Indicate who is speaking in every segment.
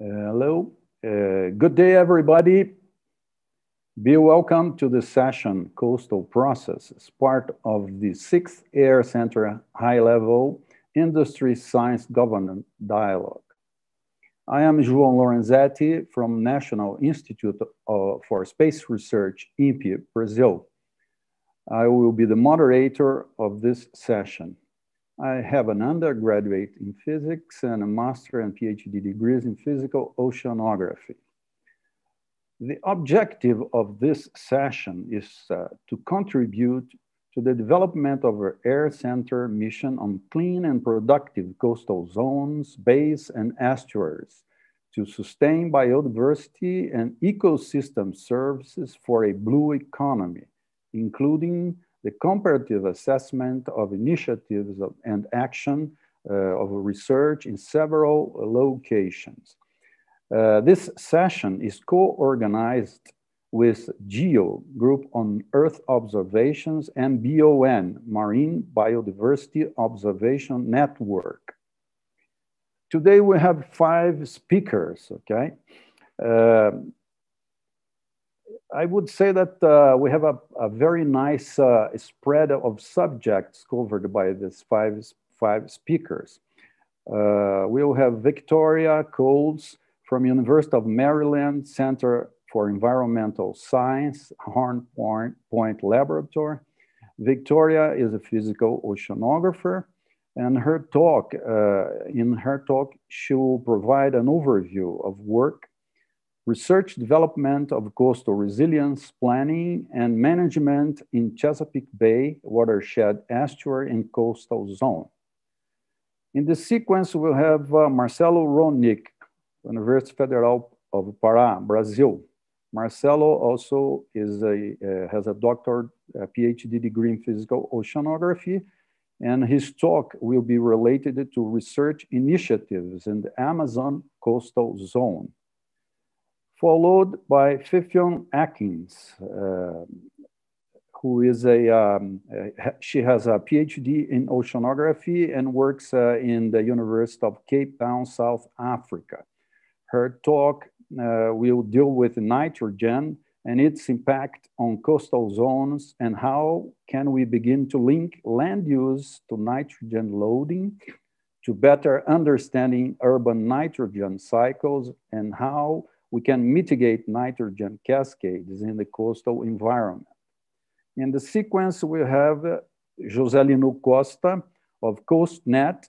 Speaker 1: hello. Uh, good day, everybody. Be welcome to the session Coastal Processes, part of the sixth Air Center High Level Industry Science Governance Dialogue. I am João Lorenzzetti from National Institute for Space Research, INPE, Brazil. I will be the moderator of this session. I have an undergraduate in physics and a master and PhD degrees in physical oceanography. The objective of this session is uh, to contribute to the development of our Air Center mission on clean and productive coastal zones, bays, and estuaries to sustain biodiversity and ecosystem services for a blue economy, including the comparative assessment of initiatives of, and action uh, of research in several locations. Uh, this session is co-organized with GEO, Group on Earth Observations, MBON, Marine Biodiversity Observation Network. Today we have five speakers, okay? Uh, I would say that uh, we have a, a very nice uh, spread of subjects covered by these five, five speakers. Uh, we'll have Victoria Coles, from University of Maryland Center for Environmental Science, Horn Point, Point Laboratory. Victoria is a physical oceanographer and her talk, uh, in her talk, she will provide an overview of work, research development of coastal resilience planning and management in Chesapeake Bay, watershed estuary and coastal zone. In the sequence, we'll have uh, Marcelo Rollnic, University Federal of Pará, Brazil. Marcelo also is a, uh, has a doctor, a PhD degree in physical oceanography, and his talk will be related to research initiatives in the Amazon coastal zone. Followed by Ffion Atkins, uh, who is a, um, she has a PhD in oceanography and works uh, in the University of Cape Town, South Africa. Her talk uh, will deal with nitrogen and its impact on coastal zones and how can we begin to link land use to nitrogen loading to better understanding urban nitrogen cycles and how we can mitigate nitrogen cascades in the coastal environment. In the sequence, we have José Lino Costa of CoastNet,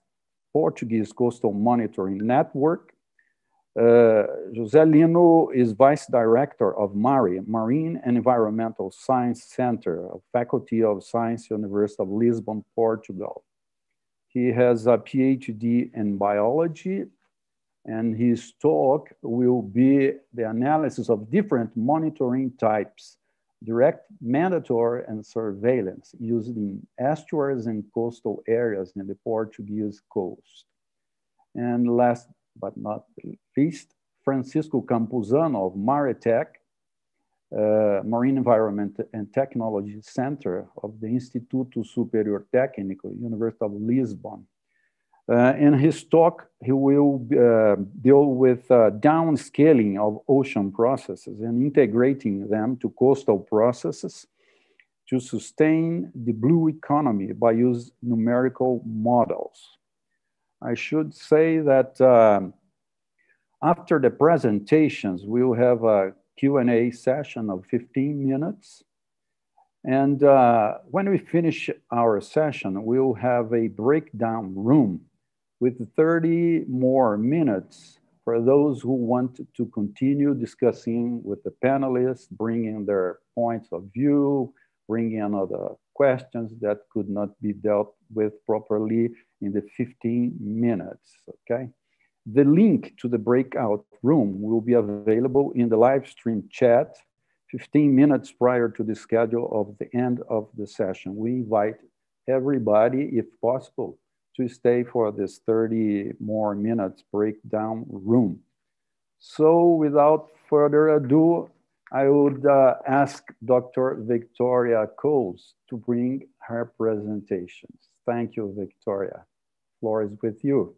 Speaker 1: Portuguese Coastal Monitoring Network, uh, José Lino is Vice Director of MARE, Marine and Environmental Science Center, Faculty of Science, University of Lisbon, Portugal. He has a PhD in biology and his talk will be the analysis of different monitoring types, direct, mandatory, and surveillance used in estuaries and coastal areas in the Portuguese coast. And last but not least, Francisco Campuzano of Maretec, uh, Marine Environment and Technology Center of the Instituto Superior Técnico, University of Lisbon. Uh, in his talk, he will uh, deal with uh, downscaling of ocean processes and integrating them to coastal processes to sustain the blue economy by use numerical models. I should say that um, after the presentations, we will have a Q&A session of 15 minutes. And uh, when we finish our session, we'll have a breakdown room with 30 more minutes for those who want to continue discussing with the panelists, bringing their points of view, bringing other questions that could not be dealt with properly in the 15 minutes, okay? The link to the breakout room will be available in the live stream chat 15 minutes prior to the schedule of the end of the session. We invite everybody, if possible, to stay for this 30 more minutes breakdown room. So without further ado, I would uh, ask Dr. Victoria Coles to bring her presentations. Thank you, Victoria. Floor is with you.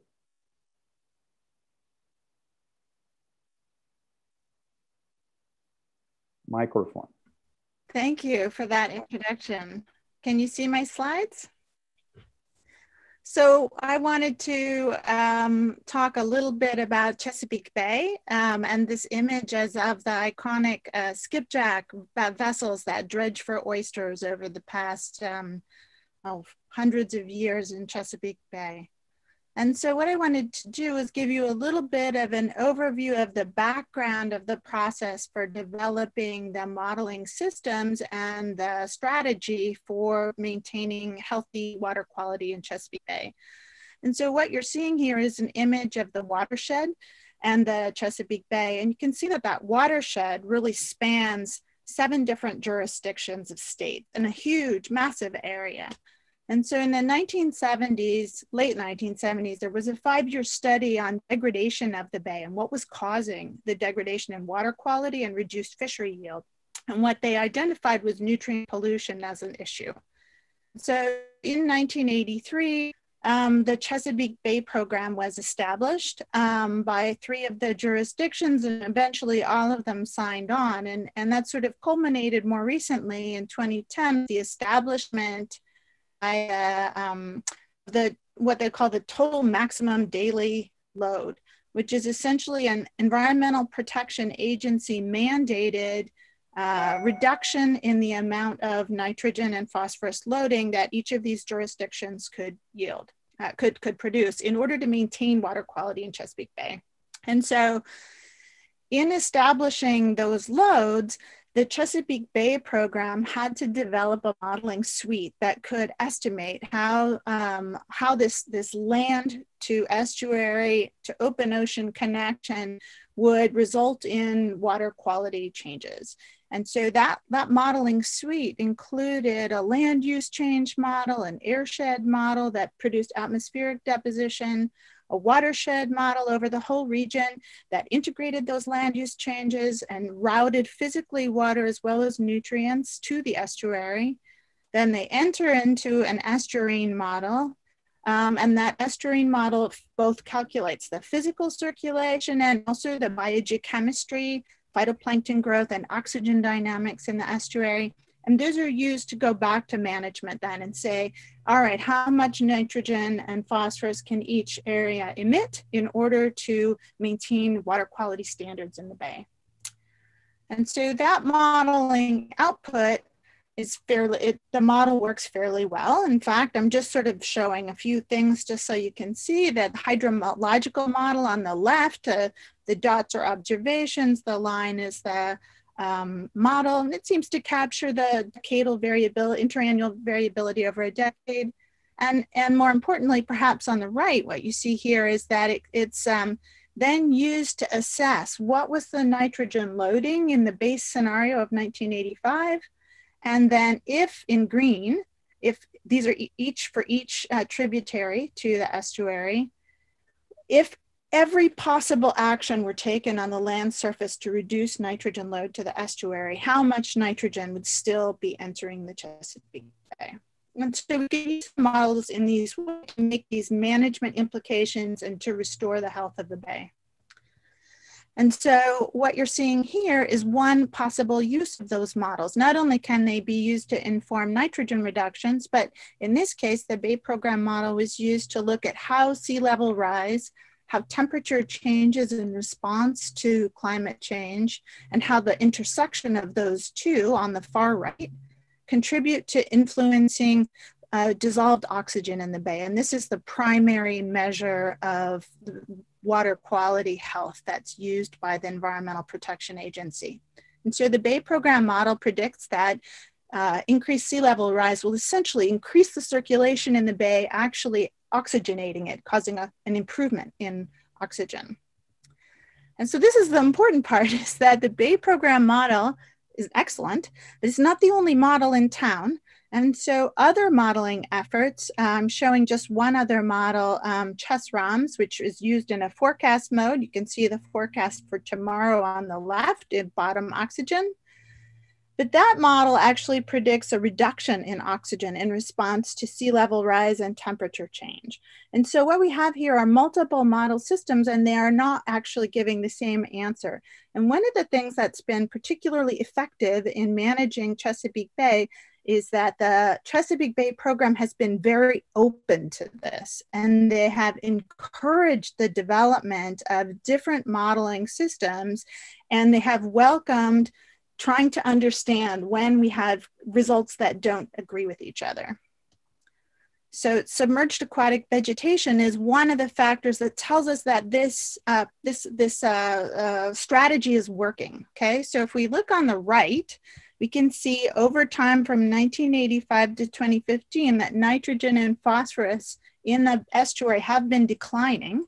Speaker 1: Microphone.
Speaker 2: Thank you for that introduction. Can you see my slides? So I wanted to um, talk a little bit about Chesapeake Bay um, and this image as of the iconic uh, skipjack vessels that dredge for oysters over the past um, oh, hundreds of years in Chesapeake Bay. And so what I wanted to do is give you a little bit of an overview of the background of the process for developing the modeling systems and the strategy for maintaining healthy water quality in Chesapeake Bay. And so what you're seeing here is an image of the watershed and the Chesapeake Bay. And you can see that that watershed really spans seven different jurisdictions of state in a huge, massive area. And so in the 1970s, late 1970s, there was a five year study on degradation of the bay and what was causing the degradation in water quality and reduced fishery yield. And what they identified was nutrient pollution as an issue. So in 1983, um, the Chesapeake Bay program was established um, by three of the jurisdictions, and eventually all of them signed on. And, and that sort of culminated more recently in 2010, the establishment uh, um, the what they call the total maximum daily load, which is essentially an environmental protection agency mandated uh, reduction in the amount of nitrogen and phosphorus loading that each of these jurisdictions could yield, uh, could, could produce in order to maintain water quality in Chesapeake Bay. And so in establishing those loads, the Chesapeake Bay program had to develop a modeling suite that could estimate how, um, how this, this land to estuary to open ocean connection would result in water quality changes. And so that, that modeling suite included a land use change model, an airshed model that produced atmospheric deposition, a watershed model over the whole region that integrated those land use changes and routed physically water as well as nutrients to the estuary. Then they enter into an estuarine model um, and that estuarine model both calculates the physical circulation and also the biogeochemistry, phytoplankton growth, and oxygen dynamics in the estuary. And those are used to go back to management then and say, all right, how much nitrogen and phosphorus can each area emit in order to maintain water quality standards in the bay? And so that modeling output is fairly, it, the model works fairly well. In fact, I'm just sort of showing a few things just so you can see that hydrological model on the left, uh, the dots are observations, the line is the um, model, and it seems to capture the decadal variability, interannual variability over a decade. And, and more importantly, perhaps on the right, what you see here is that it, it's um, then used to assess what was the nitrogen loading in the base scenario of 1985. And then if in green, if these are each for each uh, tributary to the estuary, if every possible action were taken on the land surface to reduce nitrogen load to the estuary, how much nitrogen would still be entering the Chesapeake Bay? And so we can use models in these to make these management implications and to restore the health of the bay. And so what you're seeing here is one possible use of those models. Not only can they be used to inform nitrogen reductions, but in this case, the Bay program model was used to look at how sea level rise how temperature changes in response to climate change, and how the intersection of those two on the far right contribute to influencing uh, dissolved oxygen in the bay. And this is the primary measure of water quality health that's used by the Environmental Protection Agency. And so the Bay program model predicts that uh, increased sea level rise will essentially increase the circulation in the bay, actually oxygenating it, causing a, an improvement in oxygen. And so this is the important part is that the Bay program model is excellent, but it's not the only model in town. And so other modeling efforts, um, showing just one other model, um, ChesROMS, which is used in a forecast mode. You can see the forecast for tomorrow on the left in bottom oxygen. But that model actually predicts a reduction in oxygen in response to sea level rise and temperature change. And so what we have here are multiple model systems and they are not actually giving the same answer. And one of the things that's been particularly effective in managing Chesapeake Bay is that the Chesapeake Bay program has been very open to this and they have encouraged the development of different modeling systems and they have welcomed trying to understand when we have results that don't agree with each other. So submerged aquatic vegetation is one of the factors that tells us that this, uh, this, this uh, uh, strategy is working, okay? So if we look on the right, we can see over time from 1985 to 2015 that nitrogen and phosphorus in the estuary have been declining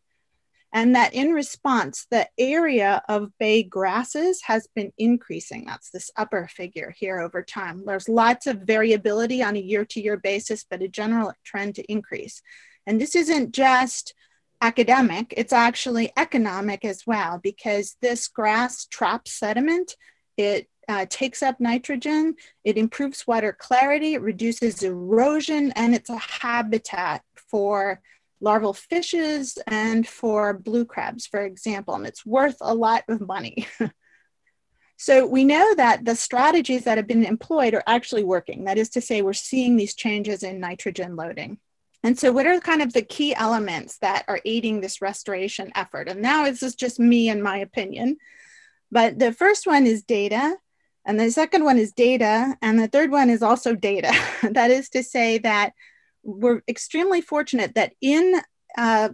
Speaker 2: and that in response, the area of bay grasses has been increasing. That's this upper figure here over time. There's lots of variability on a year to year basis, but a general trend to increase. And this isn't just academic, it's actually economic as well, because this grass traps sediment, it uh, takes up nitrogen, it improves water clarity, it reduces erosion, and it's a habitat for larval fishes and for blue crabs, for example, and it's worth a lot of money. so we know that the strategies that have been employed are actually working. That is to say, we're seeing these changes in nitrogen loading. And so, what are kind of the key elements that are aiding this restoration effort? And now this is just me and my opinion. But the first one is data, and the second one is data, and the third one is also data. that is to say, that we're extremely fortunate that in uh,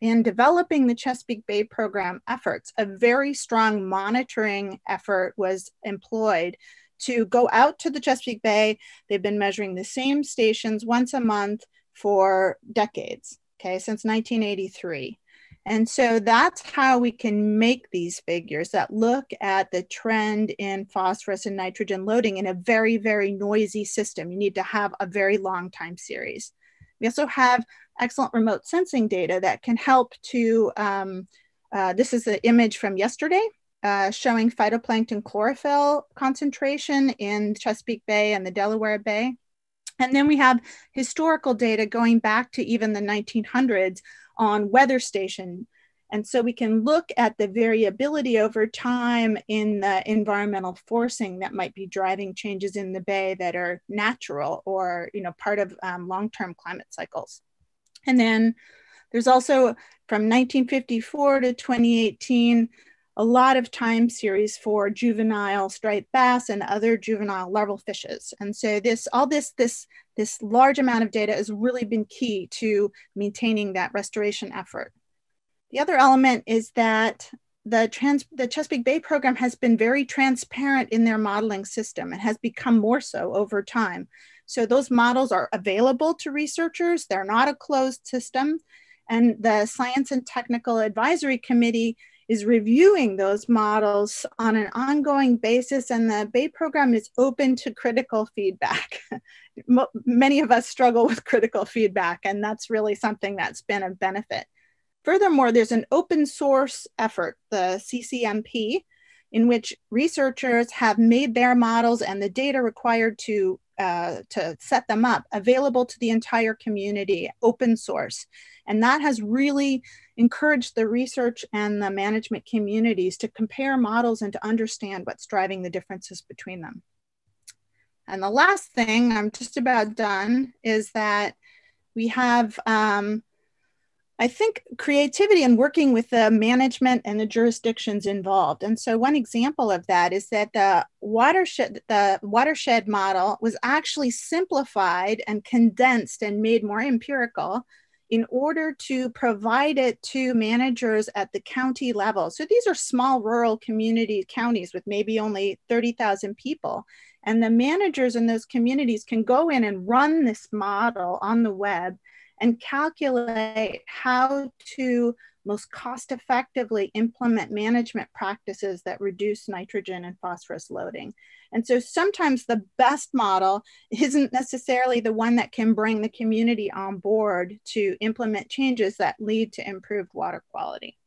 Speaker 2: in developing the Chesapeake Bay program efforts, a very strong monitoring effort was employed to go out to the Chesapeake Bay. They've been measuring the same stations once a month for decades, okay, since 1983. And so that's how we can make these figures that look at the trend in phosphorus and nitrogen loading in a very, very noisy system. You need to have a very long time series. We also have excellent remote sensing data that can help to, um, uh, this is an image from yesterday uh, showing phytoplankton chlorophyll concentration in Chesapeake Bay and the Delaware Bay. And then we have historical data going back to even the 1900s on weather station. And so we can look at the variability over time in the environmental forcing that might be driving changes in the bay that are natural or you know part of um, long-term climate cycles. And then there's also from 1954 to 2018, a lot of time series for juvenile striped bass and other juvenile larval fishes. And so this, all this, this, this large amount of data has really been key to maintaining that restoration effort. The other element is that the, trans, the Chesapeake Bay program has been very transparent in their modeling system and has become more so over time. So those models are available to researchers. They're not a closed system. And the Science and Technical Advisory Committee is reviewing those models on an ongoing basis, and the Bay program is open to critical feedback. Many of us struggle with critical feedback, and that's really something that's been a benefit. Furthermore, there's an open source effort, the CCMP, in which researchers have made their models and the data required to, uh, to set them up available to the entire community, open source. And that has really encouraged the research and the management communities to compare models and to understand what's driving the differences between them. And the last thing, I'm just about done, is that we have, um, I think, creativity and working with the management and the jurisdictions involved. And so one example of that is that the watershed, the watershed model was actually simplified and condensed and made more empirical in order to provide it to managers at the county level. So these are small rural community counties with maybe only 30,000 people. And the managers in those communities can go in and run this model on the web and calculate how to most cost effectively implement management practices that reduce nitrogen and phosphorus loading. And so sometimes the best model isn't necessarily the one that can bring the community on board to implement changes that lead to improved water quality.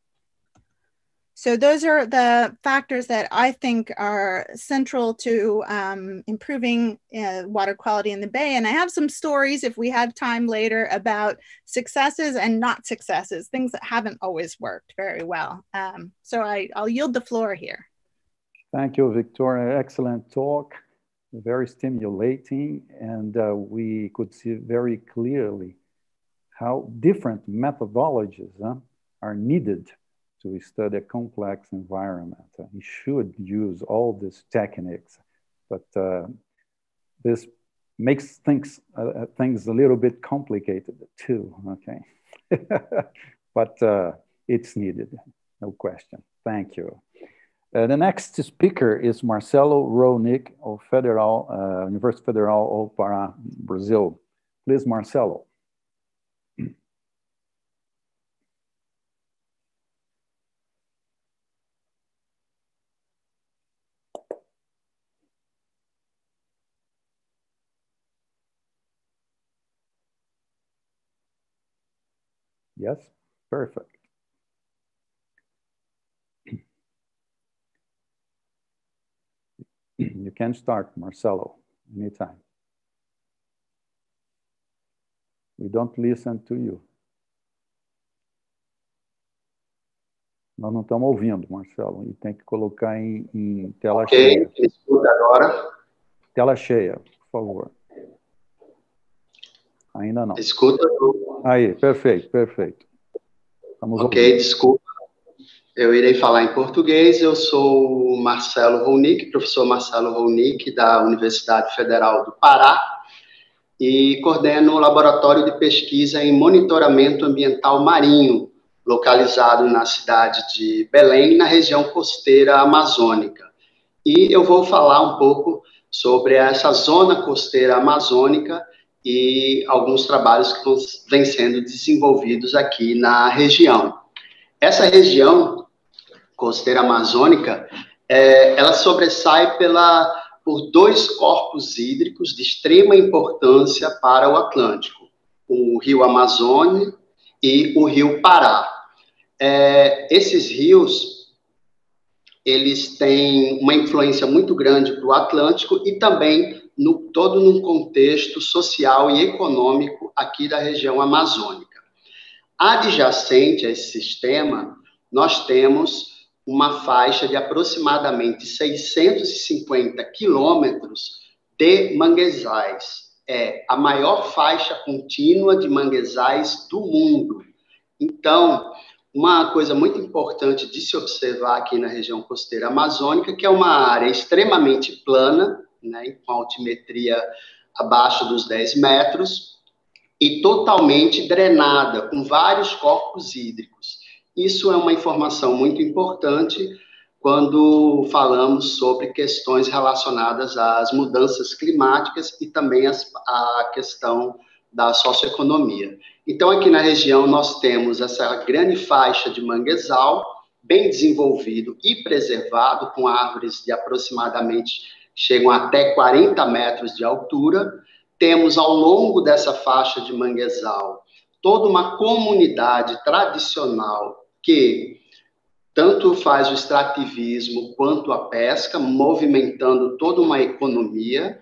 Speaker 2: So those are the factors that I think are central to um, improving uh, water quality in the Bay. And I have some stories, if we have time later, about successes and not successes, things that haven't always worked very well. Um, so I, I'll yield the floor here.
Speaker 1: Thank you, Victoria. Excellent talk, very stimulating. And uh, we could see very clearly how different methodologies huh, are needed to study a complex environment. You should use all these techniques, but uh, this makes things uh, uh, things a little bit complicated too. Okay, but uh, it's needed, no question. Thank you. Uh, the next speaker is Marcelo Rollnic of Federal uh, University Federal of Pará, Brazil. Please, Marcelo. Yes, perfect. You can start, Marcelo, anytime. We don't listen to you. Nós não estamos ouvindo, Marcelo, e tem que colocar em, em tela
Speaker 3: okay,
Speaker 1: cheia.
Speaker 3: Ok, escuta agora.
Speaker 1: Tela cheia, por favor. Ainda não.
Speaker 3: Escuta.
Speaker 1: Aí, perfeito, perfeito.
Speaker 3: Vamos ok, ouvir. desculpa. Eu irei falar em português. Eu sou Marcelo Ronick, professor Marcelo Ronick, da Universidade Federal do Pará, e coordeno o Laboratório de Pesquisa em Monitoramento Ambiental Marinho, localizado na cidade de Belém, na região costeira amazônica. E eu vou falar um pouco sobre essa zona costeira amazônica e alguns trabalhos que vêm sendo desenvolvidos aqui na região. Essa região costeira amazônica, é, ela sobressai pela, por dois corpos hídricos de extrema importância para o Atlântico, o Rio Amazônia e o Rio Pará. É, esses rios eles têm uma influência muito grande para o Atlântico e também no, todo num contexto social e econômico aqui da região amazônica. Adjacente a esse sistema, nós temos uma faixa de aproximadamente 650 quilômetros de manguezais. É a maior faixa contínua de manguezais do mundo. Então, uma coisa muito importante de se observar aqui na região costeira amazônica, que é uma área extremamente plana, né, com altimetria abaixo dos 10 metros, e totalmente drenada, com vários corpos hídricos. Isso é uma informação muito importante quando falamos sobre questões relacionadas às mudanças climáticas e também as, a questão da socioeconomia. Então, aqui na região, nós temos essa grande faixa de manguezal, bem desenvolvido e preservado, com árvores de aproximadamente chegam até 40 metros de altura. Temos ao longo dessa faixa de manguezal toda uma comunidade tradicional que tanto faz o extrativismo quanto a pesca, movimentando toda uma economia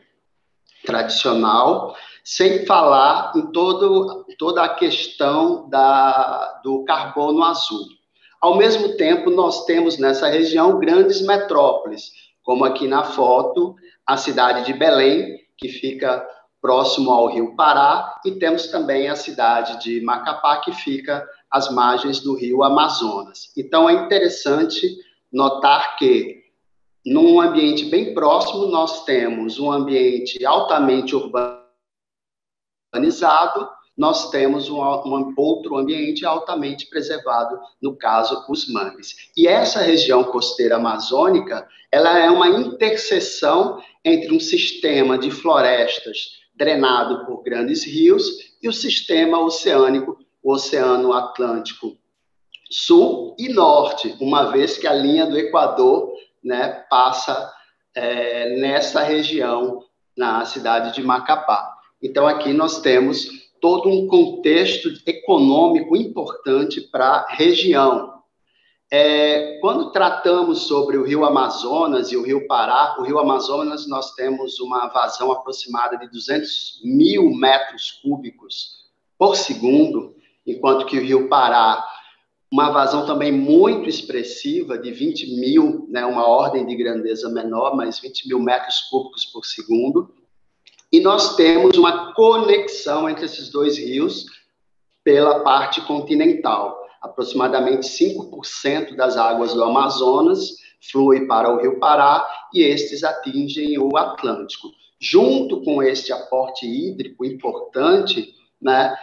Speaker 3: tradicional, sem falar em todo, toda a questão da, do carbono azul. Ao mesmo tempo, nós temos nessa região grandes metrópoles, como aqui na foto, a cidade de Belém, que fica próximo ao Rio Pará, e temos também a cidade de Macapá, que fica às margens do Rio Amazonas. Então, é interessante notar que, num ambiente bem próximo, nós temos um ambiente altamente urbanizado, nós temos um, um, outro ambiente altamente preservado, no caso, os mangues. E essa região costeira amazônica, ela é uma interseção entre um sistema de florestas drenado por grandes rios e o sistema oceânico, o Oceano Atlântico Sul e Norte, uma vez que a linha do Equador né, passa é, nessa região, na cidade de Macapá. Então, aqui nós temos todo um contexto econômico importante para a região. É, quando tratamos sobre o Rio Amazonas e o Rio Pará, o Rio Amazonas nós temos uma vazão aproximada de 200 mil metros cúbicos por segundo, enquanto que o Rio Pará, uma vazão também muito expressiva de 20 mil, né, uma ordem de grandeza menor, mas 20 mil metros cúbicos por segundo. E nós temos uma conexão entre esses dois rios pela parte continental. Aproximadamente 5% das águas do Amazonas flui para o Rio Pará e estes atingem o Atlântico. Junto com este aporte hídrico importante, né,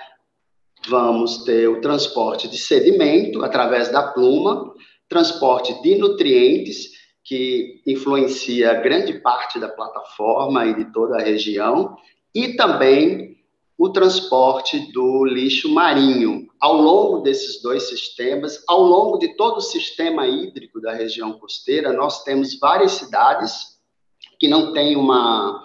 Speaker 3: vamos ter o transporte de sedimento através da pluma, transporte de nutrientes que influencia grande parte da plataforma e de toda a região, e também o transporte do lixo marinho. Ao longo desses dois sistemas, ao longo de todo o sistema hídrico da região costeira, nós temos várias cidades que não têm uma,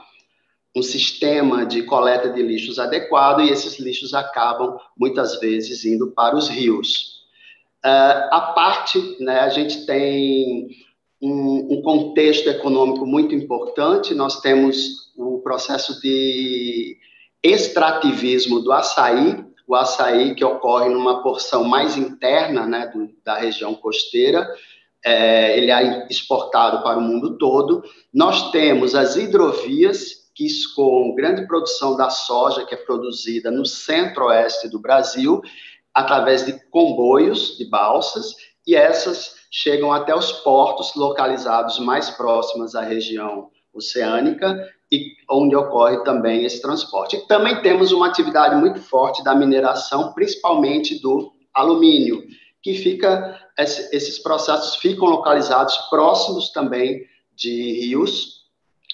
Speaker 3: um sistema de coleta de lixos adequado e esses lixos acabam, muitas vezes, indo para os rios. Uh, a parte, né, a gente tem um, um, contexto econômico muito importante. Nós temos o processo de extrativismo do açaí, o açaí que ocorre numa porção mais interna né, do, da região costeira, é, ele é exportado para o mundo todo. Nós temos as hidrovias, que escoam grande produção da soja, que é produzida no centro-oeste do Brasil, através de comboios, de balsas, e essas chegam até os portos localizados mais próximos à região oceânica e onde ocorre também esse transporte. E também temos uma atividade muito forte da mineração, principalmente do alumínio, que fica esses processos ficam localizados próximos também de rios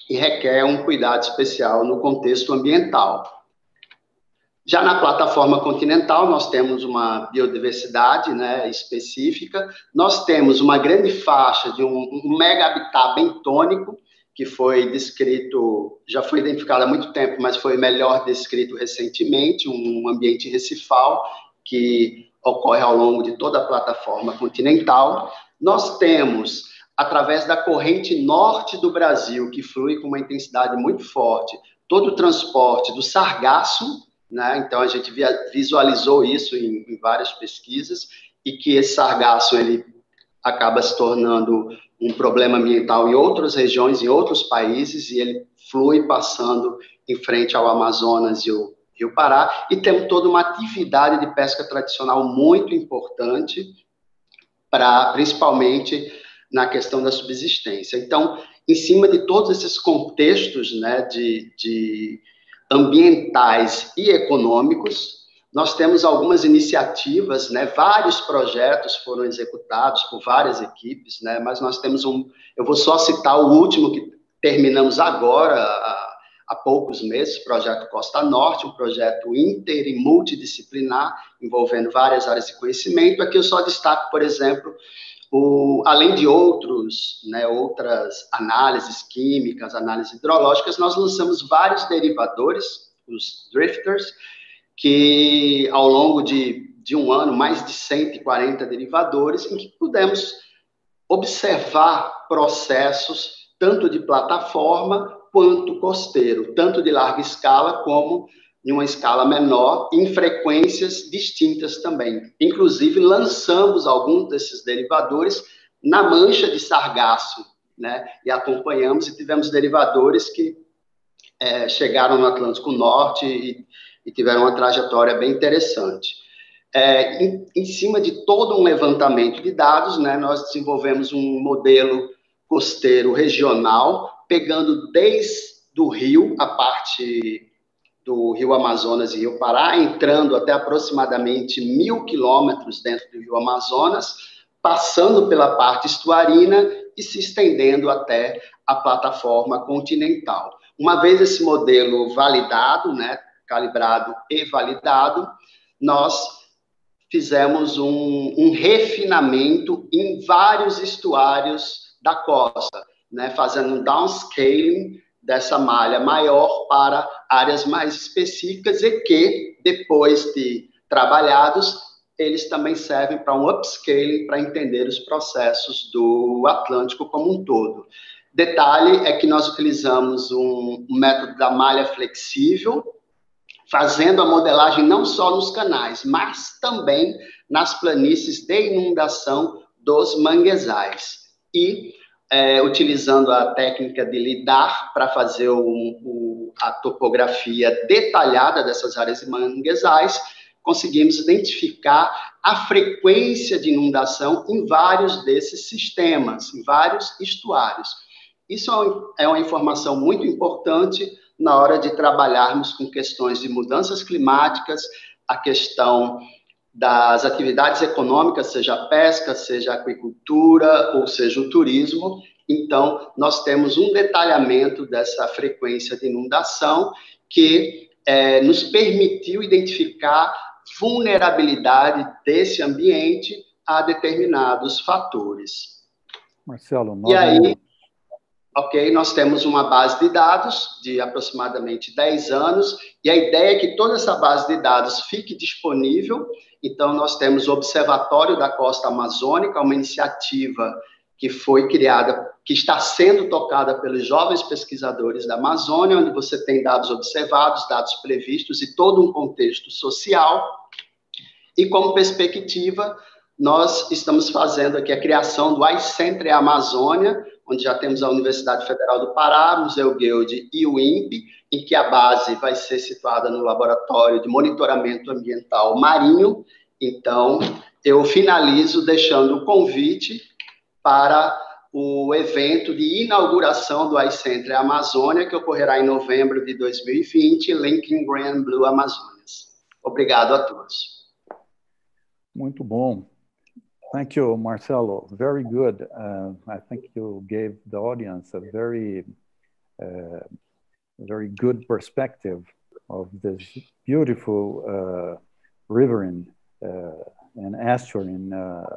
Speaker 3: e requer um cuidado especial no contexto ambiental. Já na plataforma continental, nós temos uma biodiversidade né, específica, nós temos uma grande faixa de um, um mega habitat bentônico, que foi descrito, já foi identificado há muito tempo, mas foi melhor descrito recentemente, um ambiente recifal que ocorre ao longo de toda a plataforma continental. Nós temos, através da corrente norte do Brasil, que flui com uma intensidade muito forte, todo o transporte do sargaço, né? Então a gente visualizou isso em, em, várias pesquisas e que esse sargaço ele acaba se tornando um problema ambiental em outras regiões, em outros países e ele flui passando em frente ao Amazonas e o Rio Pará e temos toda uma atividade de pesca tradicional muito importante para principalmente na questão da subsistência. Então, em cima de todos esses contextos, né, de, de ambientais e econômicos. Nós temos algumas iniciativas, né, vários projetos foram executados por várias equipes, né, mas nós temos um, eu vou só citar o último que terminamos agora, há, há poucos meses, o projeto Costa Norte, um projeto inter e multidisciplinar, envolvendo várias áreas de conhecimento. Aqui eu só destaco, por exemplo, o, além de outros, né, outras análises químicas, análises hidrológicas, nós lançamos vários derivadores, os drifters, que ao longo de, de um ano, mais de 140 derivadores, em que pudemos observar processos tanto de plataforma quanto costeiro, tanto de larga escala como em uma escala menor, em frequências distintas também. Inclusive, lançamos alguns desses derivadores na mancha de sargaço, né? E acompanhamos e tivemos derivadores que é, chegaram no Atlântico Norte e, e, tiveram uma trajetória bem interessante. É, em, em, cima de todo um levantamento de dados, né, nós desenvolvemos um modelo costeiro regional, pegando desde o rio, a parte do Rio Amazonas e Rio Pará, entrando até aproximadamente mil quilômetros dentro do Rio Amazonas, passando pela parte estuarina e se estendendo até a plataforma continental. Uma vez esse modelo validado, né, calibrado e validado, nós fizemos um, um refinamento em vários estuários da costa, né, fazendo um downscaling dessa malha maior para áreas mais específicas e que, depois de trabalhados, eles também servem para um upscaling, para entender os processos do Atlântico como um todo. Detalhe é que nós utilizamos um, método da malha flexível, fazendo a modelagem não só nos canais, mas também nas planícies de inundação dos manguezais. E é, utilizando a técnica de lidar para fazer o, a topografia detalhada dessas áreas manguezais, conseguimos identificar a frequência de inundação em vários desses sistemas, em vários estuários. Isso é uma informação muito importante na hora de trabalharmos com questões de mudanças climáticas, a questão das atividades econômicas, seja a pesca, seja a aquicultura ou seja o turismo. Então, nós temos um detalhamento dessa frequência de inundação que é, nos permitiu identificar vulnerabilidade desse ambiente a determinados fatores.
Speaker 1: Marcelo,
Speaker 3: e aí, ok, nós temos uma base de dados de aproximadamente 10 anos, e a ideia é que toda essa base de dados fique disponível então, nós temos o Observatório da Costa Amazônica, uma iniciativa que foi criada, que está sendo tocada pelos jovens pesquisadores da Amazônia, onde você tem dados observados, dados previstos e todo um contexto social. E como perspectiva, nós estamos fazendo aqui a criação do iCentre Amazônia, onde já temos a Universidade Federal do Pará, Museu Guild e o INPE, em que a base vai ser situada no Laboratório de Monitoramento Ambiental Marinho. Então, eu finalizo deixando o convite para o evento de inauguração do iCentre Amazônia, que ocorrerá em novembro de 2020, Linking Green Blue Amazonas. Obrigado a todos.
Speaker 1: Muito bom. Thank you, Marcelo. Very good. Uh, I think you gave the audience a very, uh, very good perspective of this beautiful uh, riverine uh, and estuarine uh,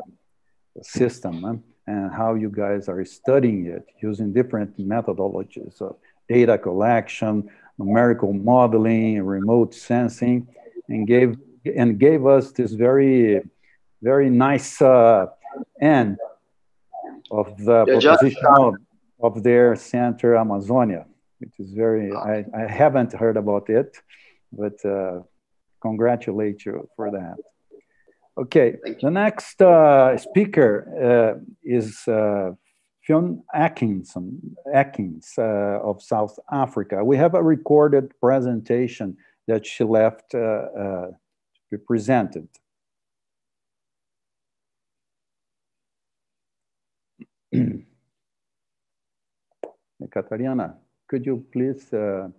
Speaker 1: system and how you guys are studying it using different methodologies of data collection, numerical modeling, remote sensing, and gave and gave us this very very nice uh, end of the proposition of, of, their center Amazonia, which is very, I, I haven't heard about it, but uh, congratulate you for that. Okay, the next uh, speaker uh, is uh, Ffion Atkinson, Atkins uh, of South Africa. We have a recorded presentation that she left to be presented. Katarina, could you please uh,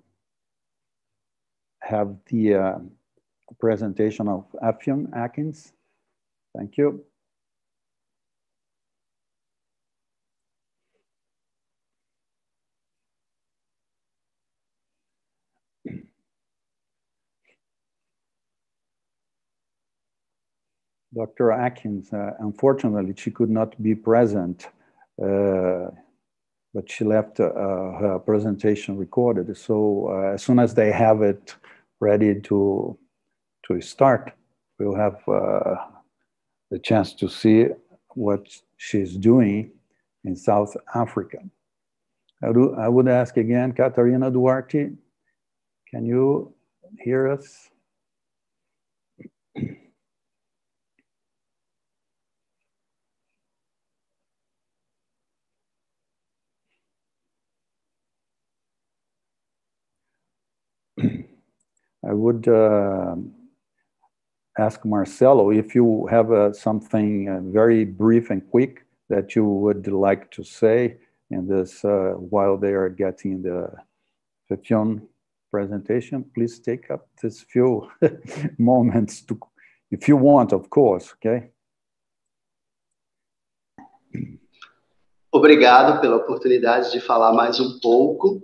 Speaker 1: have the uh, presentation of Ffion Atkins? Thank you. Dr. Atkins, uh, unfortunately, she could not be present but she left uh, her presentation recorded. So uh, as soon as they have it ready to to start, we'll have the chance to see what she's doing in South Africa. I, do, I would ask again, Katarina Duarte, can you hear us? I would uh, ask Marcelo if you have uh, something uh, very brief and quick that you would like to say in this uh, while they are getting the Ffion presentation. Please take up this few moments to, if you want, of course, okay?
Speaker 3: Obrigado pela oportunidade de falar mais um pouco.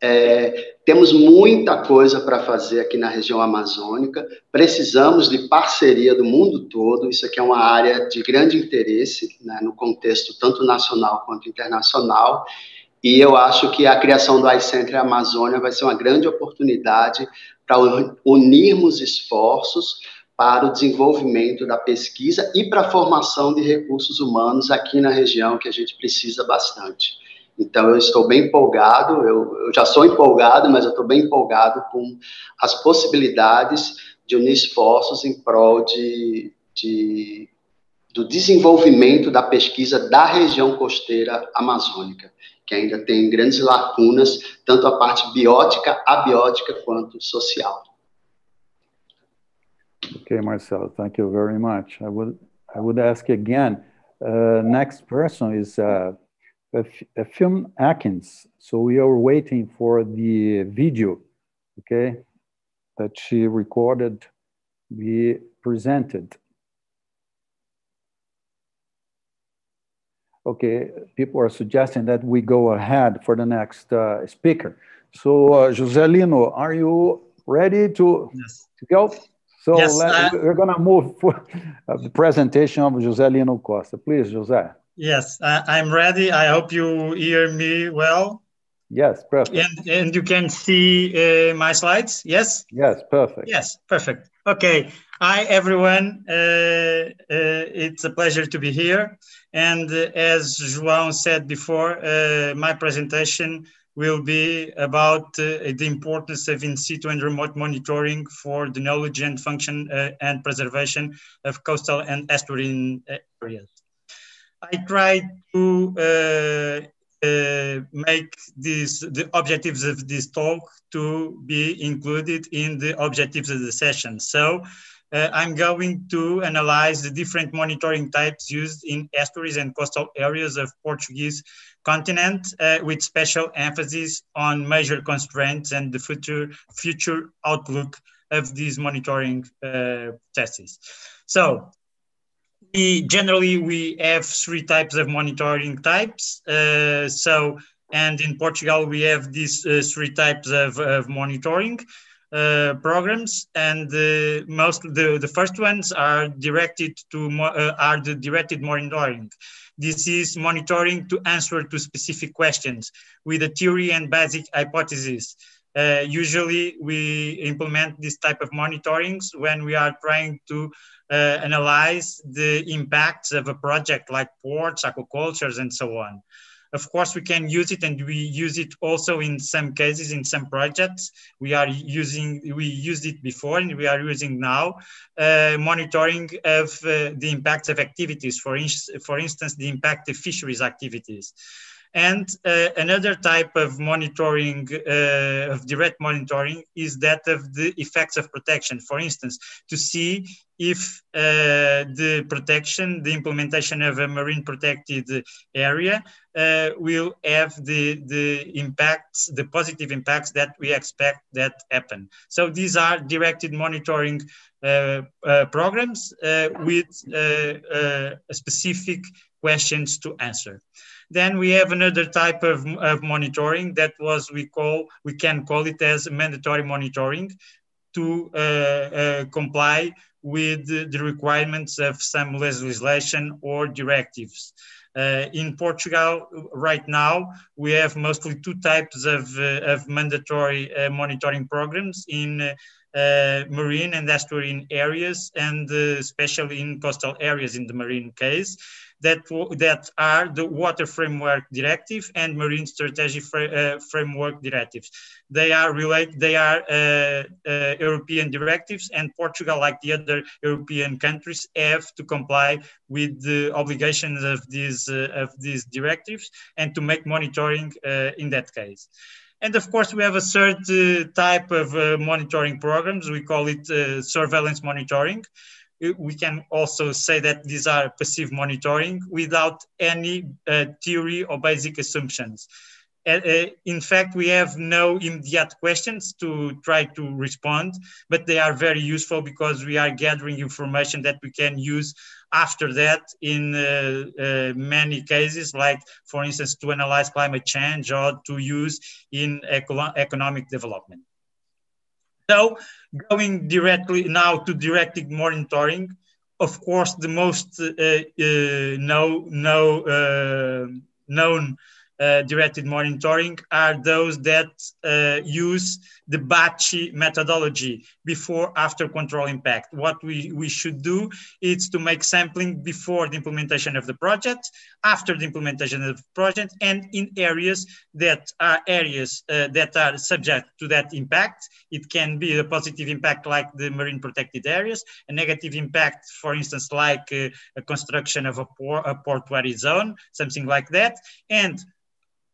Speaker 3: É, temos muita coisa para fazer aqui na região amazônica, precisamos de parceria do mundo todo, isso aqui é uma área de grande interesse, né, no contexto tanto nacional quanto internacional, e eu acho que a criação do iCenter Amazônia vai ser uma grande oportunidade para unirmos esforços para o desenvolvimento da pesquisa e para a formação de recursos humanos aqui na região, que a gente precisa bastante. Então, eu estou bem empolgado, eu, eu já sou empolgado, mas eu estou bem empolgado com as possibilidades de unir esforços em prol de, de, do desenvolvimento da pesquisa da região costeira amazônica, que ainda tem grandes lacunas, tanto a parte biótica, abiótica, quanto social.
Speaker 1: Okay, Marcelo, thank you very much. I would, I would ask again, uh, next person is uh, a, Ffion Atkins. So we are waiting for the video, okay, that she recorded, be presented. Okay, people are suggesting that we go ahead for the next uh, speaker. So, uh, José Lino, are you ready to, yes. to go? So yes, let, we're going to move for uh, the presentation of José Lino Costa. Please, Jose.
Speaker 4: Yes, I, am ready. I hope you hear me well.
Speaker 1: Yes, perfect.
Speaker 4: And, and you can see uh, my slides? Yes?
Speaker 1: Yes, perfect.
Speaker 4: Yes, perfect. Okay. Hi, everyone. Uh, uh, it's a pleasure to be here. And uh, as João said before, uh, my presentation will be about uh, the importance of in situ and remote monitoring for the knowledge and function and preservation of coastal and estuarine areas. I tried to uh, uh, make these the objectives of this talk to be included in the objectives of the session. So uh, I'm going to analyze the different monitoring types used in estuaries and coastal areas of Portuguese continent uh, with special emphasis on major constraints and the future, future outlook of these monitoring uh. So we generally we have three types of monitoring types. Uh, so, and in Portugal we have these uh, three types of, of monitoring uh, programs, and the most the the first ones are directed to uh, are the directed monitoring. This is monitoring to answer to specific questions with a theory and basic hypothesis. Uh, usually we implement this type of monitorings when we are trying to uh, analyze the impacts of a project like ports, aquacultures, and so on. Of course, we can use it, and we use it also in some cases in some projects. We are using, we used it before, and we are using now uh, monitoring of uh, the impacts of activities. For, in for instance, the impact of fisheries activities. And uh, another type of monitoring, uh, of direct monitoring, is that of the effects of protection. For instance, to see if uh, the protection, the implementation of a marine protected area uh, will have the, the impacts, the positive impacts that we expect that happen. So these are directed monitoring uh, uh programs with specific questions to answer. Then we have another type of, of monitoring that was we call, we can call it as mandatory monitoring to uh, uh, comply with the requirements of some legislation or directives. Uh, in Portugal, right now, we have mostly two types of, uh, of mandatory uh, monitoring programs in uh, marine and estuarine areas, and especially in coastal areas in the marine case that, that are the Water Framework Directive and Marine Strategy uh, Framework Directives. They are related, they are uh, uh, European directives and Portugal, like the other European countries, have to comply with the obligations of these, uh, of these directives and to make monitoring uh, in that case. And of course, we have a third uh, type of monitoring programs. We call it surveillance monitoring we can also say that these are passive monitoring without any uh, theory or basic assumptions. Uh, uh, in fact, we have no immediate questions to try to respond, but they are very useful because we are gathering information that we can use after that in uh, uh, many cases, like, for instance, to analyze climate change or to use in eco economic development. So going directly now to directed monitoring, of course, the most uh, uh, know, know, uh, known uh, directed monitoring are those that uh, use the BACI methodology before after control impact. What we, we should do is to make sampling before the implementation of the project, after the implementation of the project, and in areas that are areas uh, that are subject to that impact. It can be a positive impact like the marine protected areas, a negative impact, for instance, like uh, a construction of a, port, a portuary zone, something like that. And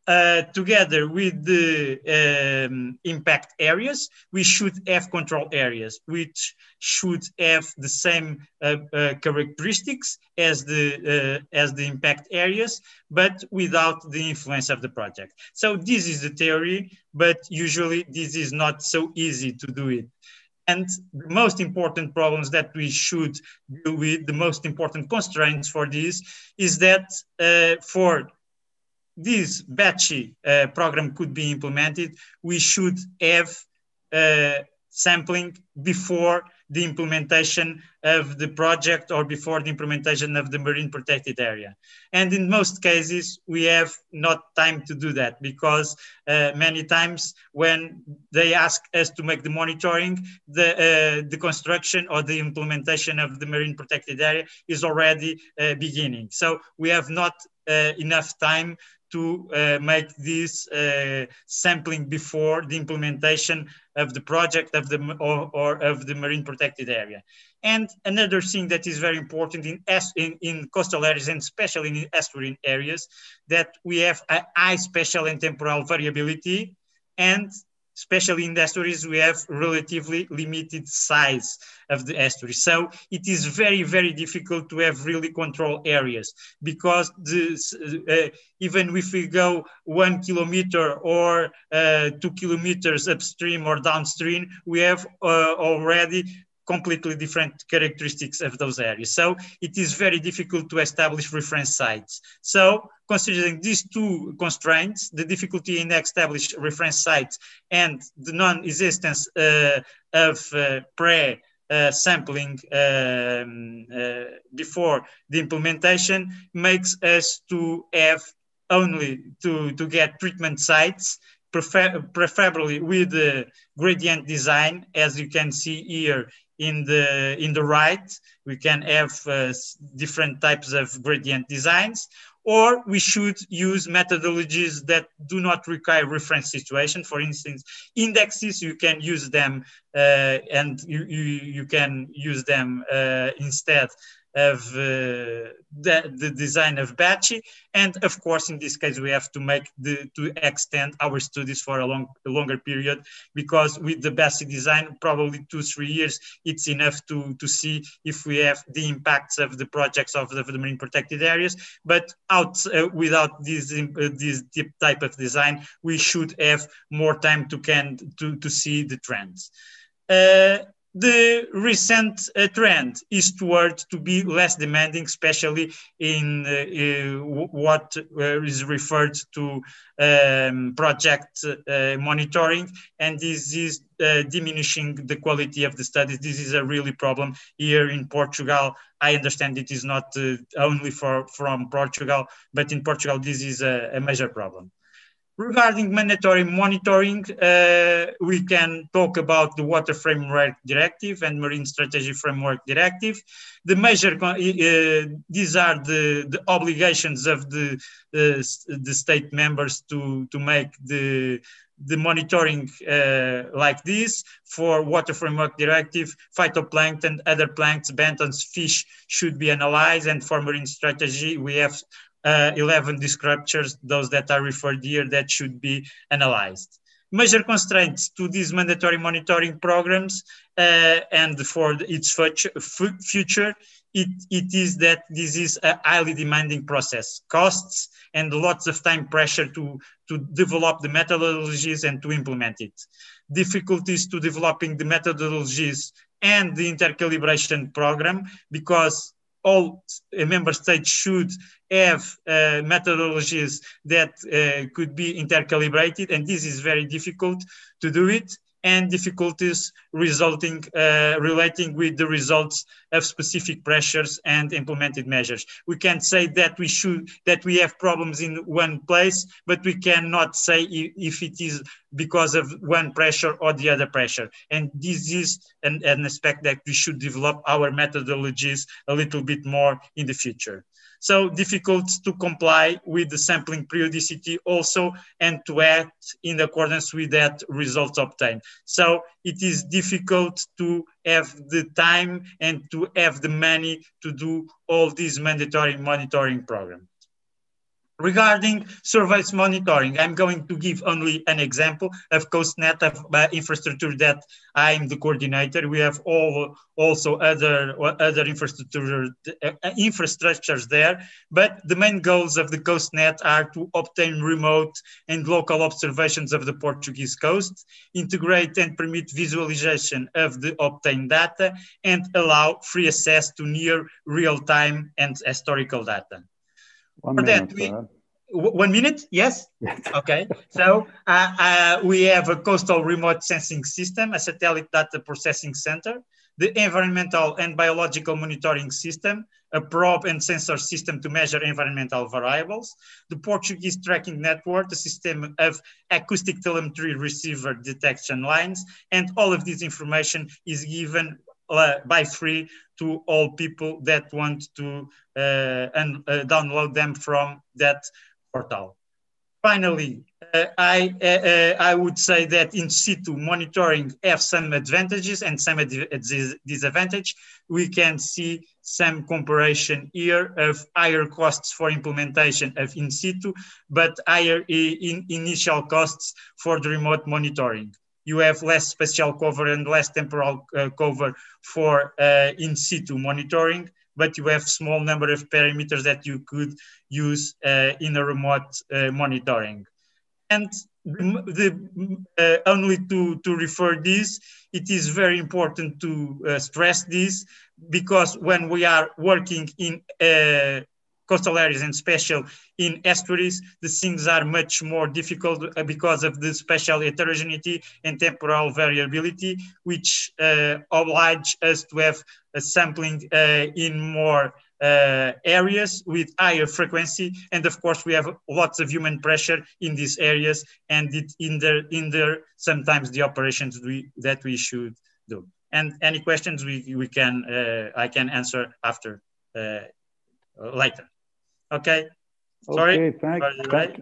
Speaker 4: uh, together with the um, impact areas, we should have control areas, which should have the same uh, uh, characteristics as the uh, as the impact areas, but without the influence of the project. So this is the theory, but usually this is not so easy to do it. And the most important problems that we should deal with, the most important constraints for this, is that uh, for this BACI uh, program could be implemented, we should have uh, sampling before the implementation of the project or before the implementation of the marine protected area. And in most cases, we have not time to do that because uh, many times when they ask us to make the monitoring, the, uh, the construction or the implementation of the marine protected area is already uh, beginning. So we have not uh, enough time to uh, make this uh, sampling before the implementation of the project of the or, or, of the marine protected area. And another thing that is very important in, in, in coastal areas and especially in estuarine areas, that we have a high spatial and temporal variability and especially in the estuaries, we have relatively limited size of the estuary. So it is very, very difficult to have really control areas because uh, even if we go one kilometer or uh, two kilometers upstream or downstream, we have uh, already completely different characteristics of those areas. So it is very difficult to establish reference sites. So considering these two constraints, the difficulty in establish reference sites and the non-existence uh, of uh, pre uh, sampling um, uh, before the implementation makes us to have only to, to get treatment sites prefer preferably with the gradient design as you can see here in the in the right we can have uh, different types of gradient designs or we should use methodologies that do not require reference situation. For instance indexes you can use them uh, and you, you, you can use them uh, instead of uh, the, the design of BACI. And of course, in this case, we have to make the, to extend our studies for a, long, a longer period because with the BACI design, probably two, three years, it's enough to, to see if we have the impacts of the projects of the, of the marine protected areas. But out uh, without this, uh, this type of design, we should have more time to, can, to, to see the trends. The recent uh, trend is toward to be less demanding, especially in uh, uh, what uh, is referred to um, project uh, monitoring, and this is uh, diminishing the quality of the studies. This is a really problem here in Portugal. I understand it is not only for from Portugal, but in Portugal this is a, a major problem. Regarding mandatory monitoring, uh, we can talk about the Water Framework Directive and Marine Strategy Framework Directive. The major, uh, these are the, the obligations of the, uh, the state members to, to make the, the monitoring uh, like this for water framework directive phytoplankton other plants, benthos fish should be analyzed and for marine strategy we have uh, 11 descriptors, those that are referred here, that should be analyzed. Major constraints to these mandatory monitoring programs uh, and for its future, it, it is that this is a highly demanding process, costs and lots of time pressure to, to develop the methodologies and to implement it. Difficulties to developing the methodologies and the intercalibration program because all member states should have uh, methodologies that uh, could be intercalibrated, and this is very difficult to do it. and difficulties resulting uh, relating with the results of specific pressures and implemented measures. We can't say that we should that we have problems in one place, but we cannot say if it is because of one pressure or the other pressure. And this is an, an aspect that we should develop our methodologies a little bit more in the future so difficult to comply with the sampling periodicity also and to act in accordance with that results obtained. So it is difficult to have the time and to have the money to do all these mandatory monitoring programs. Regarding surveys monitoring, I'm going to give only an example of CoastNet of uh, infrastructure that I'm the coordinator. We have all also other other infrastructure uh, infrastructures there, but the main goals of the CoastNet are to obtain remote and local observations of the Portuguese coast, integrate and permit visualization of the obtained data, and allow free access to near real-time and historical data.
Speaker 1: One For minute, that, we,
Speaker 4: one minute, yes? okay. So uh, uh, we have a coastal remote sensing system, a satellite data processing center, the environmental and biological monitoring system, a probe and sensor system to measure environmental variables, the Portuguese tracking network, a system of acoustic telemetry receiver detection lines, and all of this information is given by free to all people that want to uh, and uh, download them from that portal. Finally, uh, I, uh, uh, I would say that in situ monitoring have some advantages and some disadvantage. We can see some comparison here of higher costs for implementation of in situ, but higher in initial costs for the remote monitoring. You have less spatial cover and less temporal uh, cover for uh, in situ monitoring, but you have small number of parameters that you could use uh, in a remote uh, monitoring. And the, uh, only to, to refer this, it is very important to uh, stress this because when we are working in coastal areas and special in estuaries, the things are much more difficult uh, because of the special heterogeneity and temporal variability, which uh, oblige us to have a sampling uh, in more uh, areas with higher frequency. And of course, we have lots of human pressure in these areas and it in there, in there sometimes the operations we, that we should do. And any questions we, we can, uh, I can answer after, uh, later. Okay. Sorry.
Speaker 1: Okay, thank, thank,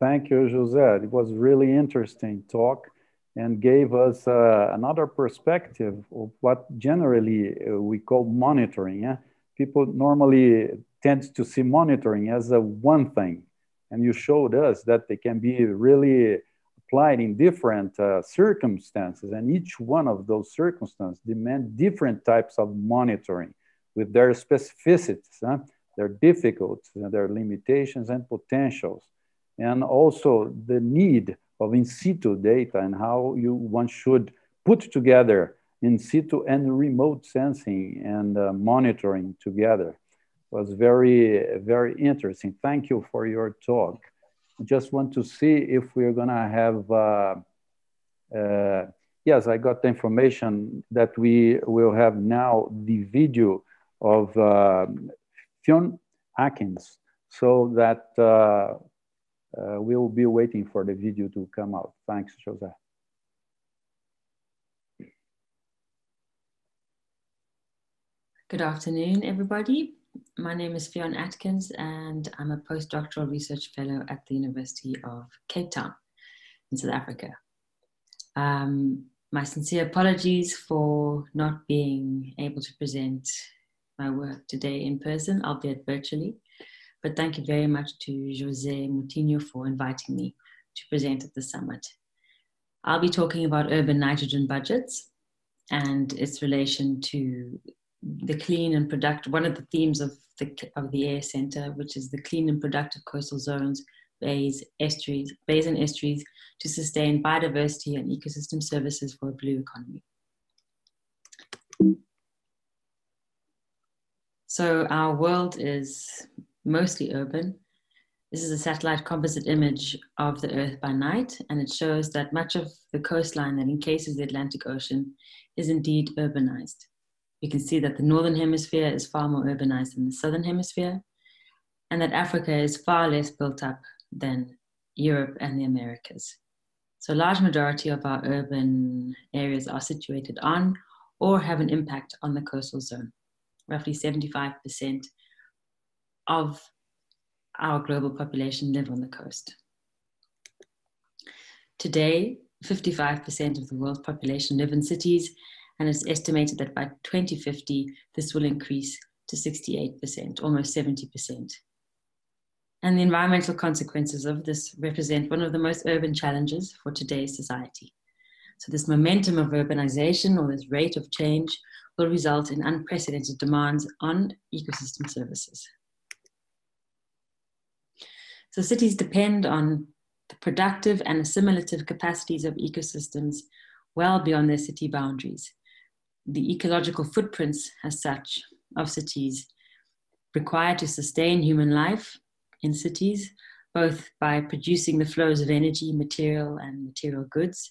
Speaker 1: thank you, Jose. It was really interesting talk and gave us uh, another perspective of what generally uh, we call monitoring. Yeah? People normally tend to see monitoring as a one thing, and you showed us that they can be really applied in different uh, circumstances, and each one of those circumstances demand different types of monitoring with their specificities. Huh? Their difficulties, their limitations and potentials, and also the need of in situ data and how you one should put together in situ and remote sensing and uh, monitoring together was very very interesting. Thank you for your talk. I just want to see if we're gonna have uh, uh, yes I got the information that we will have now the video of Ffion Atkins, so that uh, uh, we'll be waiting for the video to come out. Thanks, Jose.
Speaker 5: Good afternoon, everybody. My name is Ffion Atkins, and I'm a postdoctoral research fellow at the University of Cape Town in South Africa. Um, my sincere apologies for not being able to present my work today in person, albeit virtually. But thank you very much to Jose Moutinho for inviting me to present at the summit. I'll be talking about urban nitrogen budgets and its relation to the clean and productive, one of the themes of the, of the AIR Centre, which is the clean and productive coastal zones, bays, estuaries, bays and estuaries to sustain biodiversity and ecosystem services for a blue economy. So our world is mostly urban. This is a satellite composite image of the Earth by night, and it shows that much of the coastline that encases the Atlantic Ocean is indeed urbanized. You can see that the Northern Hemisphere is far more urbanized than the Southern Hemisphere, and that Africa is far less built up than Europe and the Americas. So a large majority of our urban areas are situated on or have an impact on the coastal zone. Roughly 75% of our global population live on the coast. Today, 55% of the world's population live in cities, and it's estimated that by 2050, this will increase to 68%, almost 70%. And the environmental consequences of this represent one of the most urban challenges for today's society. So, this momentum of urbanization or this rate of change will result in unprecedented demands on ecosystem services. So, cities depend on the productive and assimilative capacities of ecosystems well beyond their city boundaries. The ecological footprints, as such, of cities required to sustain human life in cities, both by producing the flows of energy, material, and material goods,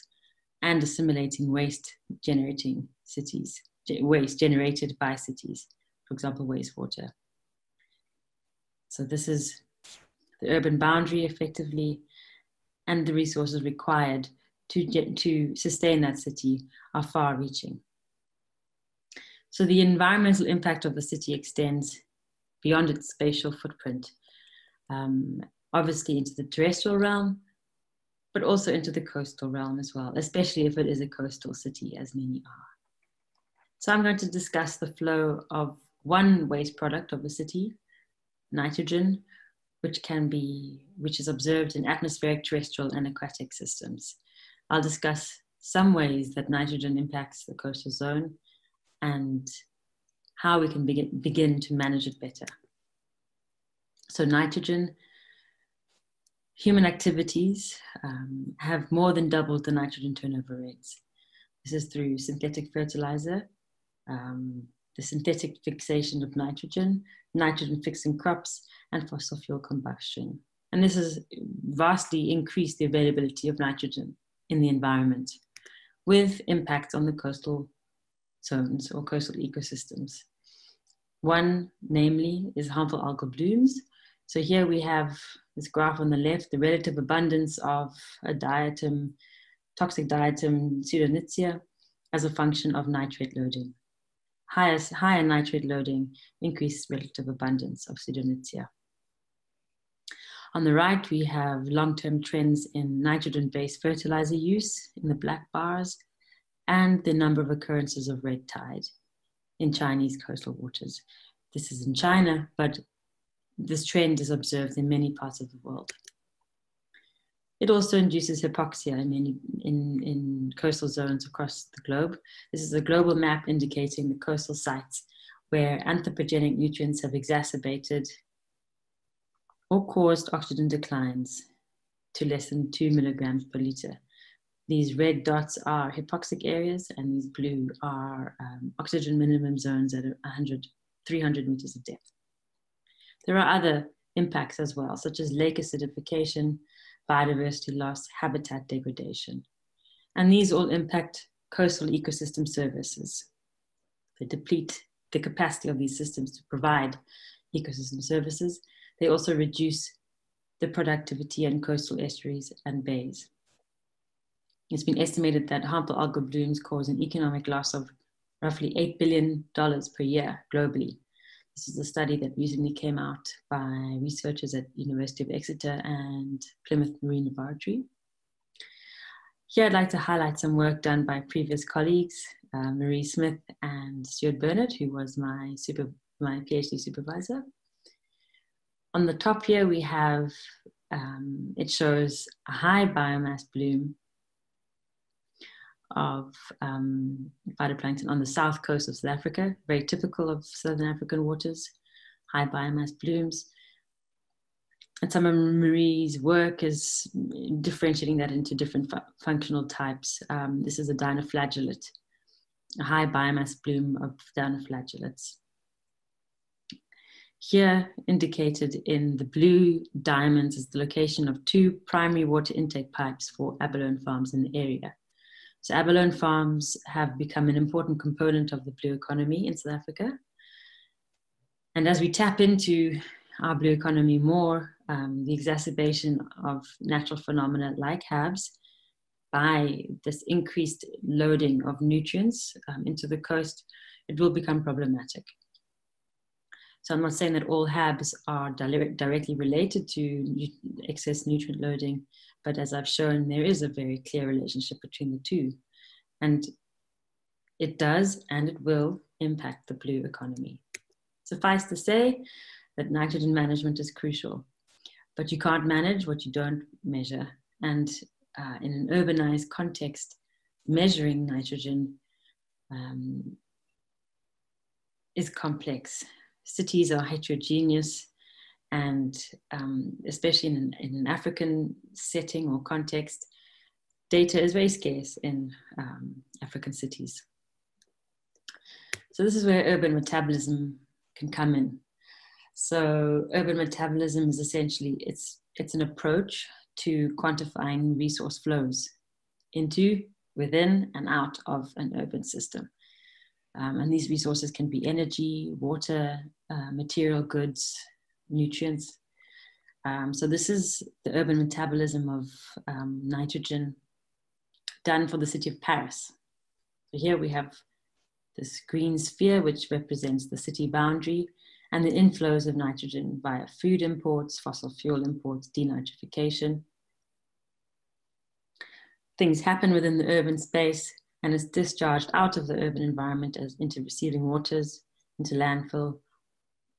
Speaker 5: and assimilating waste generating cities, waste generated by cities, for example, wastewater. So this is the urban boundary effectively, and the resources required to, get, to sustain that city are far reaching. So the environmental impact of the city extends beyond its spatial footprint um, obviously into the terrestrial realm, but also into the coastal realm as well, especially if it is a coastal city, as many are. So I'm going to discuss the flow of one waste product of a city, nitrogen, which can be, which is observed in atmospheric, terrestrial, and aquatic systems. I'll discuss some ways that nitrogen impacts the coastal zone and how we can begin, begin to manage it better. So nitrogen, human activities um, have more than doubled the nitrogen turnover rates. This is through synthetic fertilizer, um, the synthetic fixation of nitrogen, nitrogen fixing crops, and fossil fuel combustion. And this has vastly increased the availability of nitrogen in the environment with impacts on the coastal zones or coastal ecosystems. One, namely, is harmful algal blooms, so here we have this graph on the left, the relative abundance of a diatom, toxic diatom Pseudo-nitzschia as a function of nitrate loading. Higher, higher nitrate loading increases relative abundance of Pseudo-nitzschia. On the right, we have long-term trends in nitrogen-based fertilizer use in the black bars and the number of occurrences of red tide in Chinese coastal waters. This is in China, but this trend is observed in many parts of the world. It also induces hypoxia in, many, in, in coastal zones across the globe. This is a global map indicating the coastal sites where anthropogenic nutrients have exacerbated or caused oxygen declines to less than two milligrams per liter. These red dots are hypoxic areas, and these blue are um, oxygen minimum zones at 100, 300 meters of depth. There are other impacts as well, such as lake acidification, biodiversity loss, habitat degradation. And these all impact coastal ecosystem services. They deplete the capacity of these systems to provide ecosystem services. They also reduce the productivity in coastal estuaries and bays. It's been estimated that harmful algal blooms cause an economic loss of roughly $8 billion per year globally this is a study that recently came out by researchers at University of Exeter and Plymouth Marine Laboratory. Here I'd like to highlight some work done by previous colleagues, uh, Marie Smith and Stewart Bernard, who was my, super, my PhD supervisor. On the top here we have, um, it shows a high biomass bloom of um, phytoplankton on the south coast of South Africa, very typical of Southern African waters, high biomass blooms. And some of Marie's work is differentiating that into different fu functional types. Um, this is a dinoflagellate, a high biomass bloom of dinoflagellates. Here indicated in the blue diamonds is the location of two primary water intake pipes for abalone farms in the area. So abalone farms have become an important component of the blue economy in South Africa. And as we tap into our blue economy more, um, the exacerbation of natural phenomena like HABs by this increased loading of nutrients um, into the coast, it will become problematic. So I'm not saying that all HABs are direct, directly related to excess nutrient loading, but as I've shown, there is a very clear relationship between the two. And it does and it will impact the blue economy. Suffice to say that nitrogen management is crucial, but you can't manage what you don't measure. And uh, in an urbanized context, measuring nitrogen um, is complex. Cities are heterogeneous, and um, especially in an, in an, African setting or context, data is very scarce in um, African cities. So this is where urban metabolism can come in. So urban metabolism is essentially it's it's an approach to quantifying resource flows into, within, and out of an urban system. Um, and these resources can be energy, water, uh, material goods, nutrients. Um, so this is the urban metabolism of um, nitrogen done for the city of Paris. So here we have this green sphere, which represents the city boundary and the inflows of nitrogen via food imports, fossil fuel imports, denitrification. Things happen within the urban space and is discharged out of the urban environment as into receiving waters, into landfill,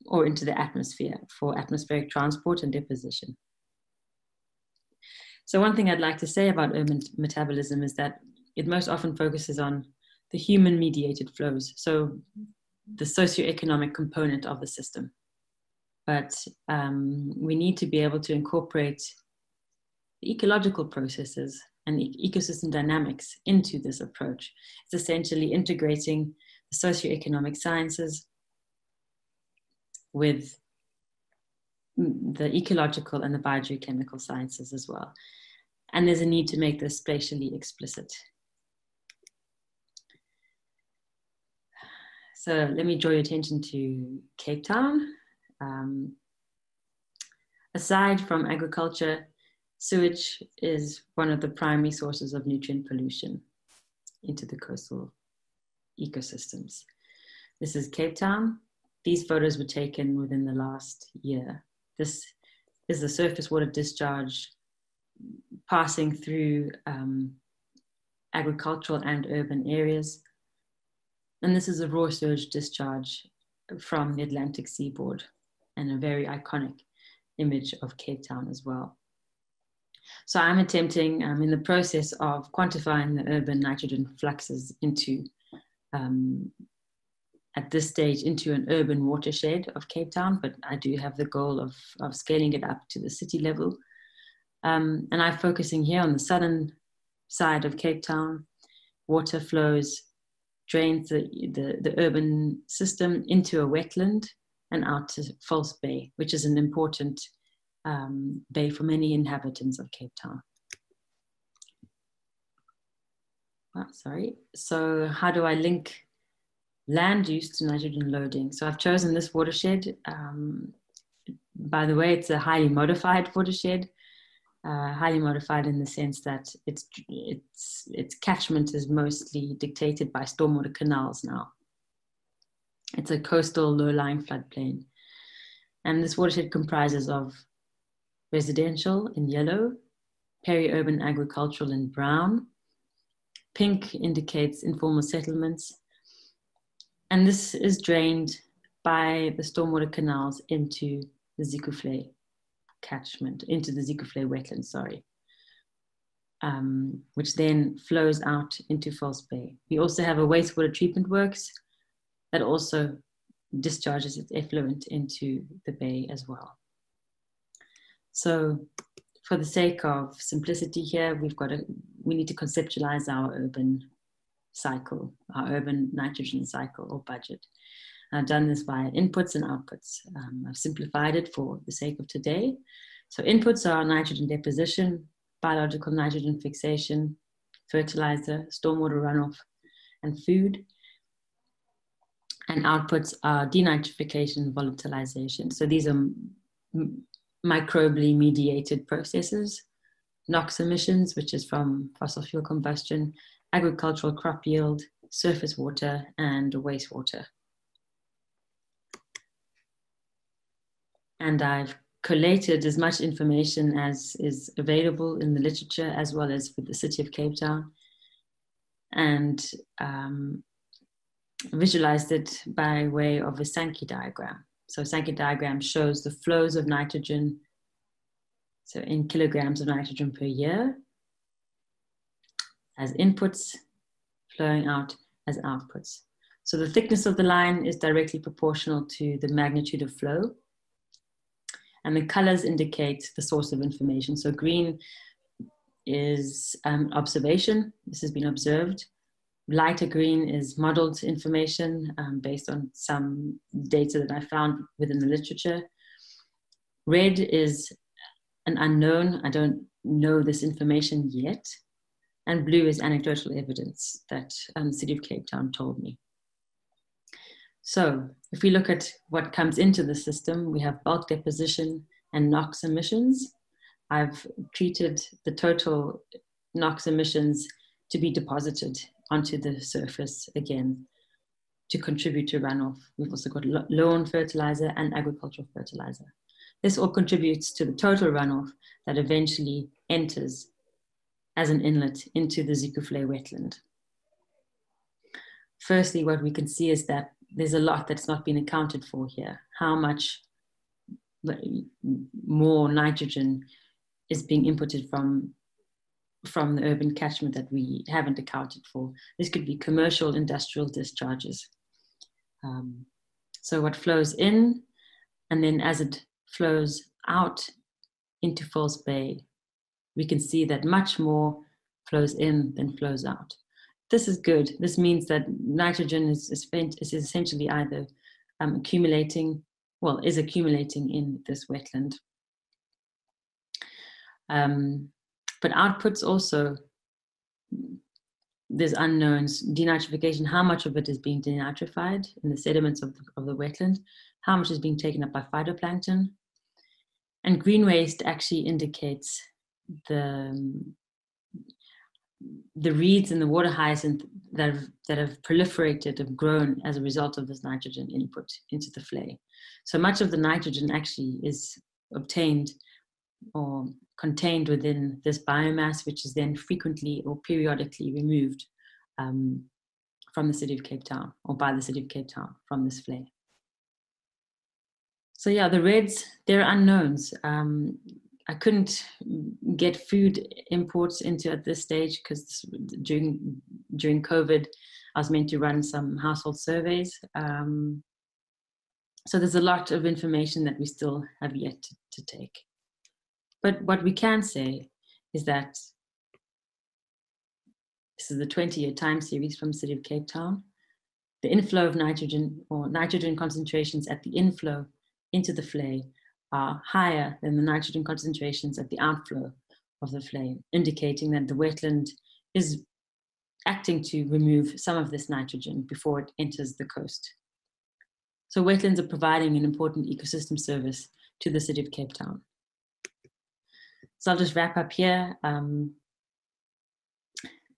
Speaker 5: or into the atmosphere for atmospheric transport and deposition. So one thing I'd like to say about urban metabolism is that it most often focuses on the human mediated flows. So the socioeconomic component of the system. But um, we need to be able to incorporate the ecological processes and ecosystem dynamics into this approach. It's essentially integrating the socioeconomic sciences with the ecological and the biogeochemical sciences as well. And there's a need to make this spatially explicit. So let me draw your attention to Cape Town. Um, aside from agriculture, sewage is one of the primary sources of nutrient pollution into the coastal ecosystems. This is Cape Town. These photos were taken within the last year. This is the surface water discharge passing through um, agricultural and urban areas and this is a raw surge discharge from the Atlantic seaboard and a very iconic image of Cape Town as well. So I'm attempting, I'm in the process of quantifying the urban nitrogen fluxes into, um, at this stage, into an urban watershed of Cape Town, but I do have the goal of, of scaling it up to the city level. Um, and I'm focusing here on the southern side of Cape Town. Water flows drains the, the, the urban system into a wetland and out to False Bay, which is an important um, bay for many inhabitants of Cape Town. Oh, sorry. So how do I link land use to nitrogen loading? So I've chosen this watershed. Um, by the way, it's a highly modified watershed uh, highly modified in the sense that its its its catchment is mostly dictated by stormwater canals now. It's a coastal low-lying floodplain, and this watershed comprises of residential in yellow, peri-urban agricultural in brown, pink indicates informal settlements, and this is drained by the stormwater canals into the Zeekoevlei catchment, into the Zeekoevlei wetlands, sorry, um, which then flows out into False Bay. We also have a wastewater treatment works that also discharges its effluent into the bay as well. So for the sake of simplicity here, we've got a, we need to conceptualize our urban cycle, our urban nitrogen cycle or budget. I've done this via inputs and outputs. Um, I've simplified it for the sake of today. So inputs are nitrogen deposition, biological nitrogen fixation, fertilizer, stormwater runoff, and food. And outputs are denitrification, volatilization. So these are microbially mediated processes, NOx emissions, which is from fossil fuel combustion, agricultural crop yield, surface water, and wastewater. And I've collated as much information as is available in the literature as well as with the city of Cape Town and um, visualized it by way of a Sankey diagram. So Sankey diagram shows the flows of nitrogen, so in kilograms of nitrogen per year as inputs flowing out as outputs. So the thickness of the line is directly proportional to the magnitude of flow and the colors indicate the source of information. So green is um, observation. This has been observed. Lighter green is modeled information um, based on some data that I found within the literature. Red is an unknown. I don't know this information yet. And blue is anecdotal evidence that um, the city of Cape Town told me. So if we look at what comes into the system, we have bulk deposition and NOx emissions. I've treated the total NOx emissions to be deposited onto the surface again to contribute to runoff. We've also got lawn fertilizer and agricultural fertilizer. This all contributes to the total runoff that eventually enters as an inlet into the Zeekoevlei wetland. Firstly, what we can see is that there's a lot that's not been accounted for here. How much more nitrogen is being inputted from from the urban catchment that we haven't accounted for. This could be commercial industrial discharges. Um, so what flows in, and then as it flows out into False Bay, we can see that much more flows in than flows out this is good. This means that nitrogen is, is, is essentially either um, accumulating, well, is accumulating in this wetland. Um, but outputs also, there's unknowns, denitrification, how much of it is being denitrified in the sediments of the, of the wetland, how much is being taken up by phytoplankton. And green waste actually indicates the, the reeds and the water hyacinth that have, that have proliferated have grown as a result of this nitrogen input into the vlei. So much of the nitrogen actually is obtained or contained within this biomass, which is then frequently or periodically removed um, from the city of Cape Town or by the city of Cape Town from this vlei. So yeah, the reds, they're unknowns. Um, I couldn't get food imports into at this stage because during during COVID, I was meant to run some household surveys. Um, so there's a lot of information that we still have yet to, to take. But what we can say is that this is the 20-year time series from city of Cape Town. The inflow of nitrogen or nitrogen concentrations at the inflow into the vlei are higher than the nitrogen concentrations at the outflow of the flame, indicating that the wetland is acting to remove some of this nitrogen before it enters the coast. So wetlands are providing an important ecosystem service to the city of Cape Town. So I'll just wrap up here. Um,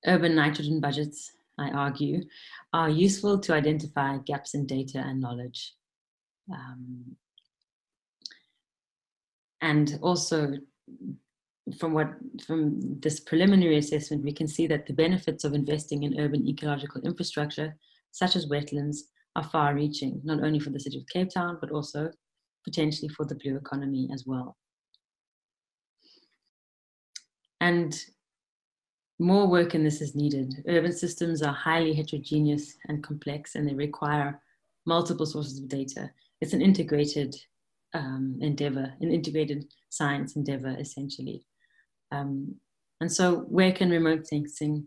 Speaker 5: urban nitrogen budgets, I argue, are useful to identify gaps in data and knowledge. Um, and also from what from this preliminary assessment we can see that the benefits of investing in urban ecological infrastructure such as wetlands are far reaching not only for the city of cape town but also potentially for the blue economy as well. And more work in this is needed. Urban systems are highly heterogeneous and complex and they require multiple sources of data. It's an integrated um, endeavor, an integrated science endeavor, essentially. Um, and so, where can remote sensing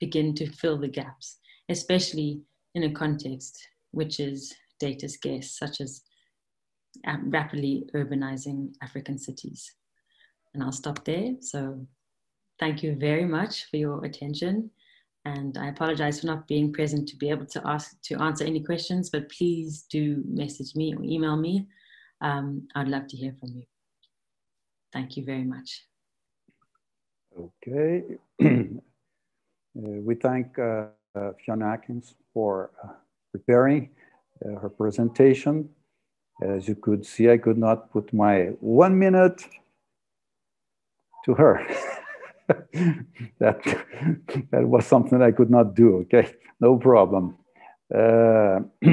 Speaker 5: begin to fill the gaps, especially in a context which is data scarce, such as um, rapidly urbanizing African cities. And I'll stop there. So thank you very much for your attention. And I apologize for not being present to be able to ask to answer any questions, but please do message me or email me. Um, I'd love to hear from you. Thank you very much.
Speaker 1: Okay. uh, we thank uh, Fiona Atkins for uh, preparing her presentation. As you could see, I could not put my one minute to her. that, that was something I could not do, okay? No problem. Uh,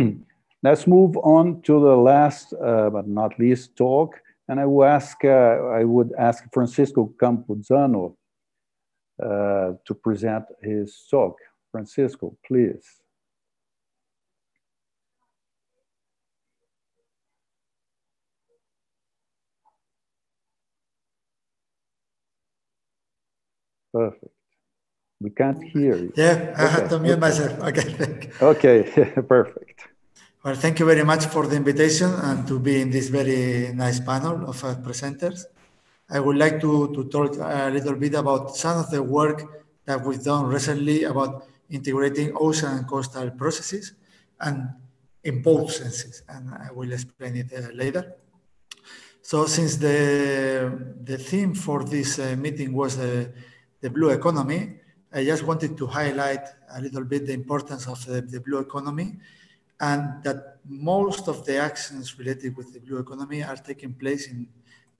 Speaker 1: let's move on to the last uh, but not least talk. And I will ask, uh, I would ask Francisco Campuzano uh, to present his talk. Francisco, please. Perfect. We can't hear you.
Speaker 6: Yeah, I okay. had to mute myself. Okay.
Speaker 1: okay, perfect.
Speaker 6: Well, thank you very much for the invitation and to be in this very nice panel of uh, presenters. I would like to, to talk a little bit about some of the work that we've done recently about integrating ocean and coastal processes and in both senses, and I will explain it uh, later. So since the, the theme for this uh, meeting was uh, the blue economy, I just wanted to highlight a little bit the importance of the, the blue economy and that most of the actions related with the blue economy are taking place in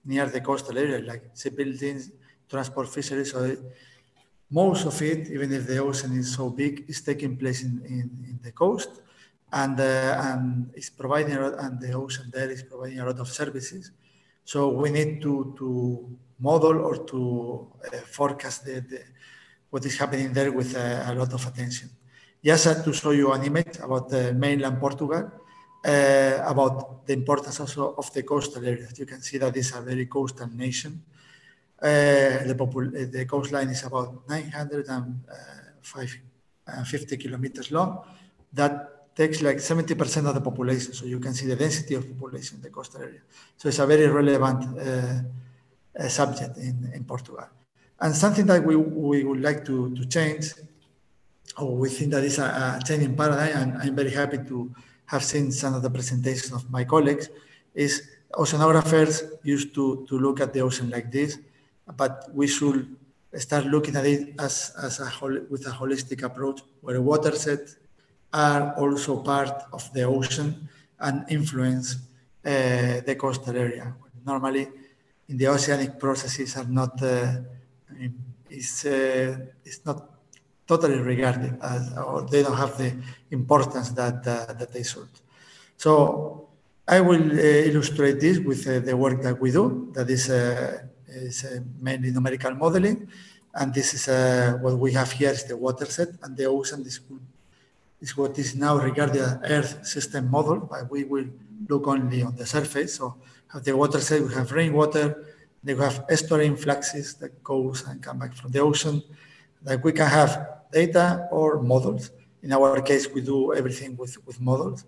Speaker 6: near the coastal area, like shipbuilding, transport fisheries. So most of it, even if the ocean is so big, is taking place in, in, in the coast and, uh, and is providing, and the ocean there is providing a lot of services. So we need to, to model or to uh, forecast the, the, what is happening there with uh, a lot of attention. Just to show you an image about the mainland Portugal, uh, about the importance also of the coastal areas. You can see that it's a very coastal nation. Uh, the, uh, the, coastline is about 950 kilometers long. That takes like 70% of the population. So you can see the density of population in the coastal area. So it's a very relevant uh, uh, subject in, in Portugal. And something that we, we would like to, to change, or we think that is a, a changing paradigm, and I'm very happy to have seen some of the presentations of my colleagues, is oceanographers used to, to look at the ocean like this, but we should start looking at it as, as a with a holistic approach where watersheds are also part of the ocean and influence uh, the coastal area. Normally, in the oceanic processes are not uh, is uh, is not totally regarded as, or they don't have the importance that uh, that they should. So I will uh, illustrate this with uh, the work that we do. That is, uh, is mainly numerical modeling, and this is what we have here is the watershed and the ocean. This is what is now regarded as Earth system model, but we will look only on the surface. So have the watershed, we have rainwater, then we have estuary influxes that goes and come back from the ocean. Like we can have data or models. In our case, we do everything with, with models.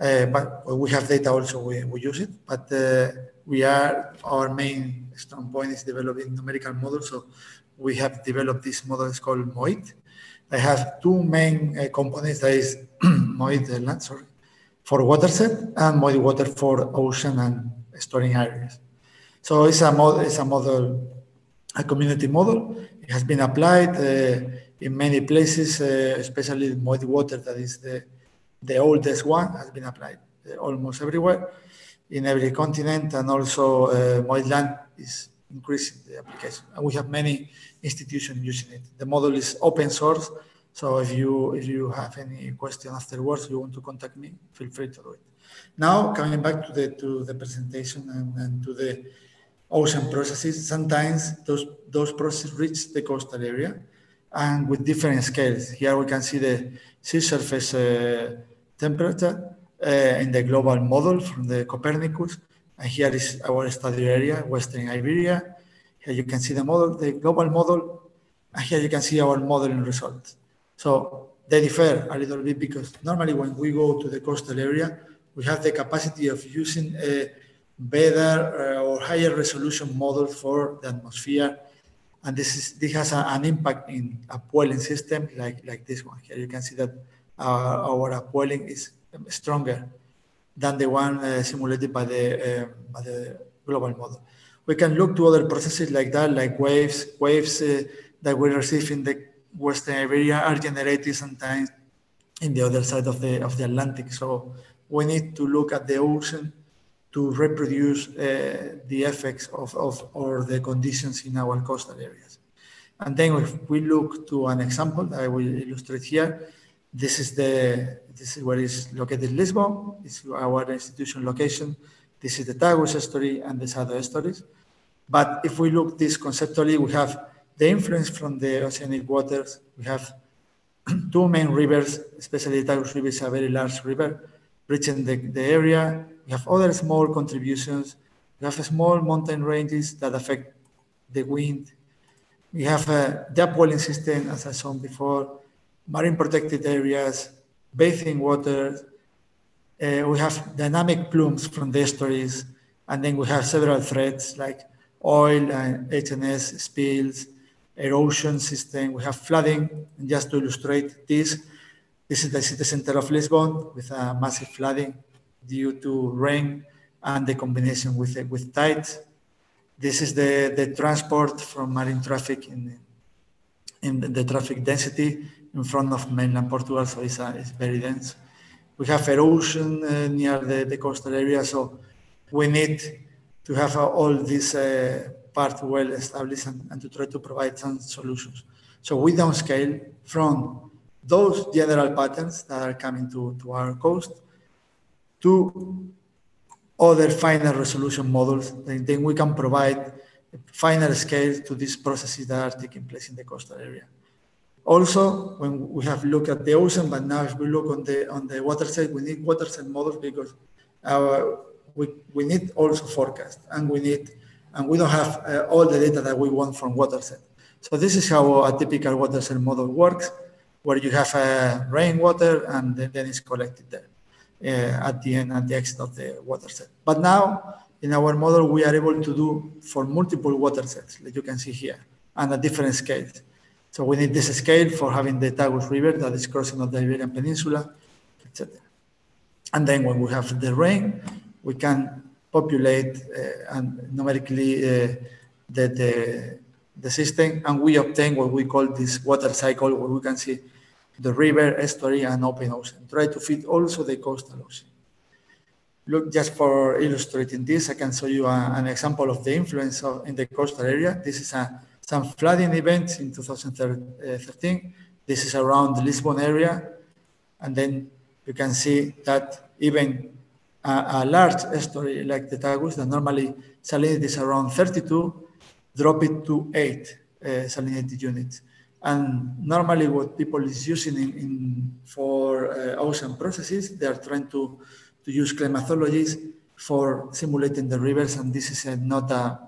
Speaker 6: Uh, but we have data also, we, we use it. But uh, we are, our main strong point is developing numerical models. So we have developed this model, it's called MOHID. I have two main uh, components, that is MOHID land, sorry, for watershed and MOHID water for ocean and storing areas. So it's a model, it's a model, a community model. It has been applied uh, in many places, uh, especially MOHID water, that is the, the oldest one, has been applied uh, almost everywhere in every continent, and also uh, MOHID land is increasing the application. And we have many institutions using it. The model is open source, so if you if you have any question afterwards, you want to contact me, feel free to do it. Now coming back to the to the presentation and, and to the ocean processes, sometimes those, those processes reach the coastal area and with different scales. Here we can see the sea surface uh, temperature uh, in the global model from the Copernicus. And here is our study area, Western Iberia. Here you can see the model, the global model, and here you can see our modeling results. So they differ a little bit because normally when we go to the coastal area, we have the capacity of using a better uh, or higher resolution model for the atmosphere. And this, is, this has a, an impact in upwelling system like, like this one here. You can see that our, our upwelling is stronger than the one uh, simulated by the, uh, by the global model. We can look to other processes like that, like waves. Waves uh, that we receive in the Western Iberia are generated sometimes in the other side of the, of the Atlantic. So we need to look at the ocean to reproduce uh, the effects of, of or the conditions in our coastal areas. And then if we look to an example that I will illustrate here, this is the this is where is located Lisbon. Is our institution location. This is the Tagus estuary and the Sado estuaries. But if we look this conceptually, we have the influence from the oceanic waters. We have two main rivers, especially the Tagus River is a very large river, reaching the, the area. We have other small contributions. We have small mountain ranges that affect the wind. We have a the upwelling system, as I saw before, marine protected areas, bathing waters. Uh, we have dynamic plumes from the estuaries, and then we have several threats like oil and HNS spills, erosion system. We have flooding. And just to illustrate this, this is the city center of Lisbon with a massive flooding due to rain and the combination with, with tides. This is the, the transport from marine traffic in, in the traffic density in front of mainland Portugal, so it's, uh, it's very dense. We have erosion uh, near the, the coastal area, so we need to have uh, all these uh, parts well established and, and, to try to provide some solutions. So we downscale from those general patterns that are coming to, to our coast to other finer resolution models, then we can provide finer scale to these processes that are taking place in the coastal area. Also, when we have looked at the ocean, but now if we look on the on the watershed, we need watershed models because our we, we need also forecast and we need and we don't have uh, all the data that we want from watershed. So this is how a typical watershed model works, where you have uh, rainwater and then it's collected there uh, at the end, at the exit of the watershed. But now in our model, we are able to do for multiple watersheds, like you can see here, and at different scales. So we need this scale for having the Tagus River that is crossing of the Iberian Peninsula, etc. And then when we have the rain, we can populate uh, and numerically uh, the, the, the system, and we obtain what we call this water cycle, where we can see the river, estuary, and open ocean. Try to fit also the coastal ocean. Look, just for illustrating this, I can show you a, an example of the influence of, in the coastal area. This is a, some flooding events in 2013. This is around the Lisbon area. And then you can see that even a, a large estuary like the Tagus that normally salinity is around 32, drop it to eight uh, salinity units. And normally what people is using in, in for uh, ocean processes, they are trying to, to use climatologies for simulating the rivers. And this is a, not a,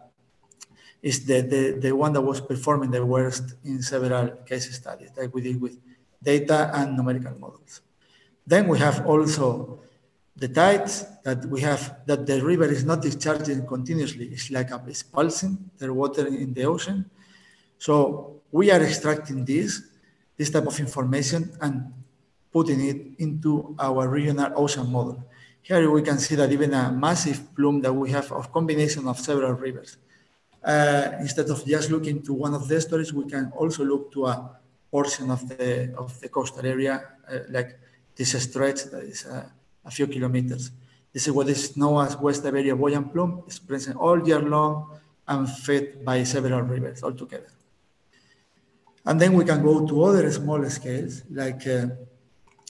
Speaker 6: is the, the, the one that was performing the worst in several case studies that we did with data and numerical models. Then we have also the tides that we have, that the river is not discharging continuously. It's like a, it's pulsing the water in the ocean. So we are extracting this, this type of information and putting it into our regional ocean model. Here we can see that even a massive plume that we have of combination of several rivers. Uh, instead of just looking to one of the stories, we can also look to a portion of the of the coastal area, uh, like this stretch that is uh, a few kilometers. This is what is known as West Iberia buoyant plume. It's present all year long and fed by several rivers altogether. And then we can go to other small scales, like uh,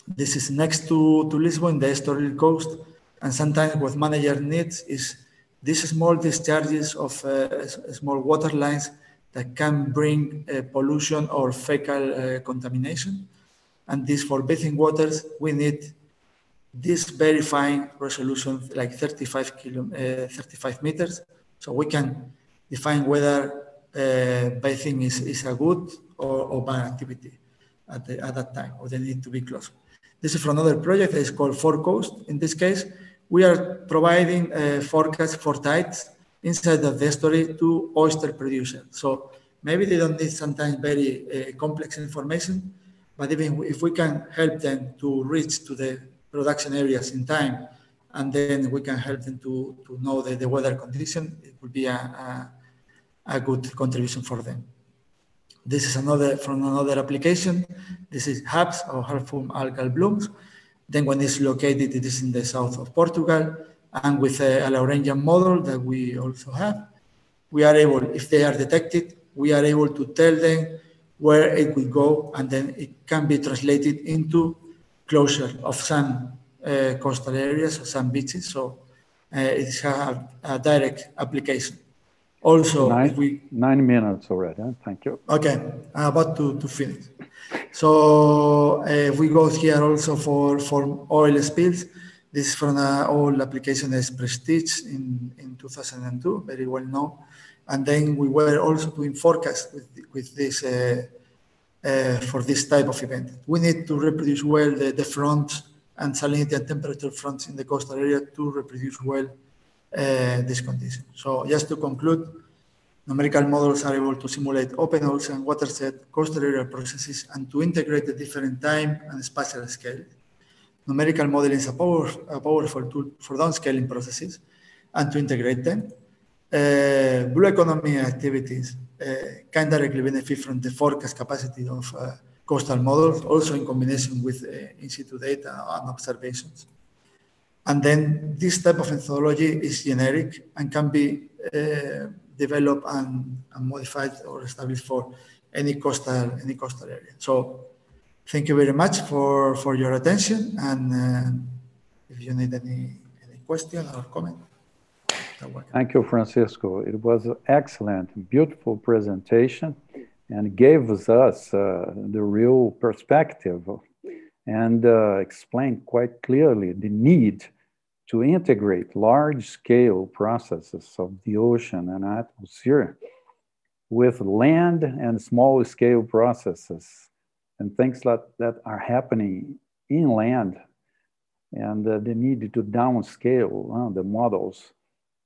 Speaker 6: this is next to, to Lisbon, the Estoril coast. And sometimes what manager needs is these small discharges of uh, small water lines that can bring uh, pollution or fecal uh, contamination. And this for bathing waters, we need this very fine resolution, like 35, kilo, uh, 35 meters. So we can define whether uh, bathing is, is a good or, or bad activity at, the, at that time, or they need to be close. This is from another project that is called Forecoast. In this case, we are providing a forecast for tides inside the estuary to oyster producers. So maybe they don't need sometimes very uh, complex information, but even if we can help them to reach to the production areas in time, and then we can help them to, to know the, the weather condition, it would be a, a, a good contribution for them. This is another from another application. This is HABs or harmful algal blooms. Then when it's located, it is in the south of Portugal. And with a, a model that we also have, we are able, if they are detected, we are able to tell them where it will go, and then it can be translated into closure of some uh, coastal areas, or some beaches. So uh, it has a direct application. Also,
Speaker 1: nine,
Speaker 6: we,
Speaker 1: nine minutes already. Huh? Thank you.
Speaker 6: Okay, I'm about to, to finish. So uh, we go here also for, for oil spills. This is from an old application as Prestige in, in 2002, very well known. And then we were also doing forecast with, with this uh, uh, for this type of event. We need to reproduce well the, the fronts and salinity and temperature fronts in the coastal area to reproduce well this condition. So just to conclude, numerical models are able to simulate open ocean, watershed, coastal area processes, and to integrate the different time and spatial scale. Numerical modeling is a, power, a powerful tool for downscaling processes and to integrate them. Uh, blue economy activities uh, can directly benefit from the forecast capacity of uh, coastal models, also in combination with in situ data and observations. And then this type of methodology is generic and can be uh, developed and, and, modified or established for any coastal any coastal area. So thank you very much for, for your attention. And uh, if you need any, any question or comment.
Speaker 1: Thank you, Francisco. It was an excellent, beautiful presentation and gave us uh, the real perspective and uh, explained quite clearly the need to integrate large-scale processes of the ocean and atmosphere with land and small-scale processes and things that, that are happening inland and uh, the need to downscale uh, the models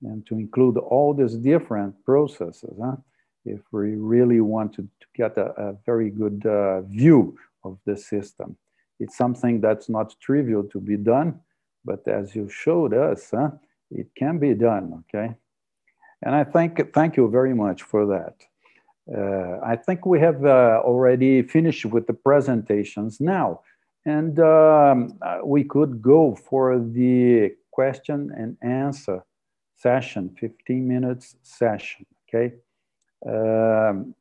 Speaker 1: and to include all these different processes huh? if we really want to, to get a, a, very good uh, view of the system. It's something that's not trivial to be done, but as you showed us, huh, it can be done, okay? And I thank, thank you very much for that. Uh, I think we have uh, already finished with the presentations now, and um, uh, we could go for the question and answer session, 15 minutes session, okay? Um,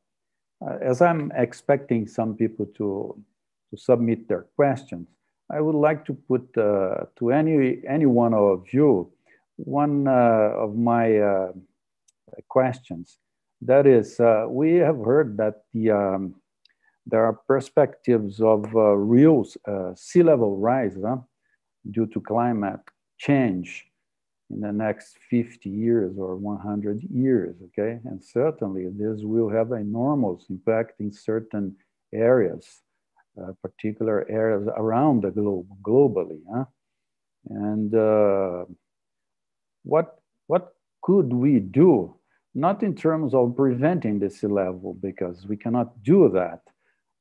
Speaker 1: as I'm expecting some people to, to submit their questions, I would like to put uh, to any, any one of you one uh, of my uh, questions. That is, uh, we have heard that the, um, there are perspectives of uh, real uh, sea level rise huh, due to climate change in the next 50 years or 100 years, okay? And certainly this will have enormous impact in certain areas, particular areas around the globe, globally, huh? And uh, what, what could we do? Not in terms of preventing the sea level, because we cannot do that,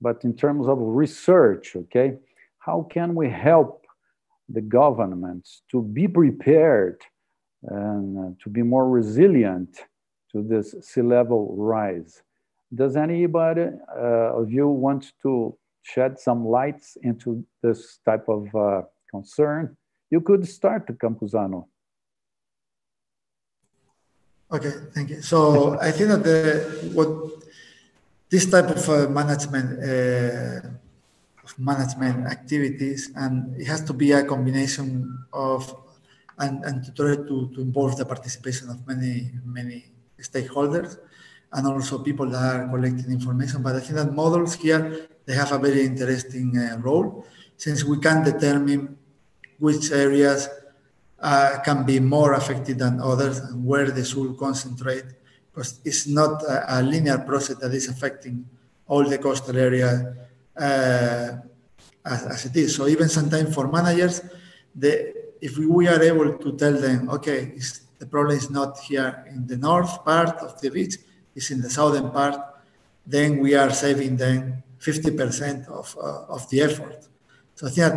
Speaker 1: but in terms of research, okay? How can we help the governments to be prepared and uh, to be more resilient to this sea level rise. Does anybody uh, of you want to shed some lights into this type of uh, concern? You could start, to Campuzano.
Speaker 6: Okay, thank you. So I think that the, what this type of uh, management uh, of management activities, and it has to be a combination of and, and to try to, to involve the participation of many, many stakeholders and also people that are collecting information. But I think that models here, they have a very interesting uh, role since we can determine which areas uh, can be more affected than others and where they should concentrate because it's not a, a, linear process that is affecting all the coastal area uh, as, as it is. So even sometimes for managers, the, if we are able to tell them, okay, the problem is not here in the north part of the beach, it's in the southern part, then we are saving them 50% of, uh, of the effort. So I think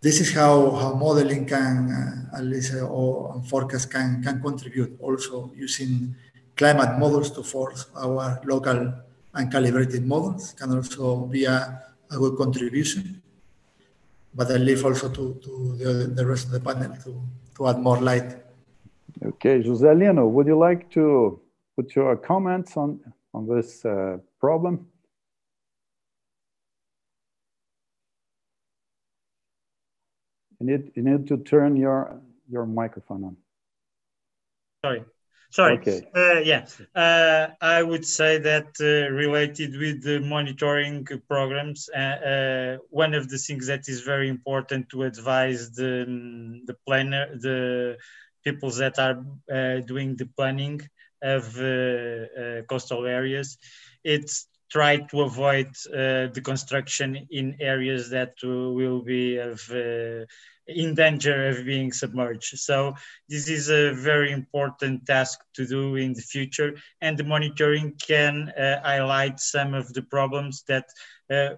Speaker 6: this is how, how modeling can, uh, at least, uh, or forecast can, can contribute. Also using climate models to force our local and calibrated models can also be a, a good contribution. But I leave also to, to the, the rest of the panel to, to add more light.
Speaker 1: Okay, José Lino, would you like to put your comments on, on this uh, problem? You need, you need to turn your, your microphone on.
Speaker 4: Sorry. Sorry. Okay. Uh, yeah, uh, I would say that uh, related with the monitoring programs, uh, uh, one of the things that is very important to advise the the planner, the people that are uh, doing the planning of coastal areas, it's try to avoid the construction in areas that will be of in danger of being submerged. So this is a very important task to do in the future, and the monitoring can uh, highlight some of the problems that uh,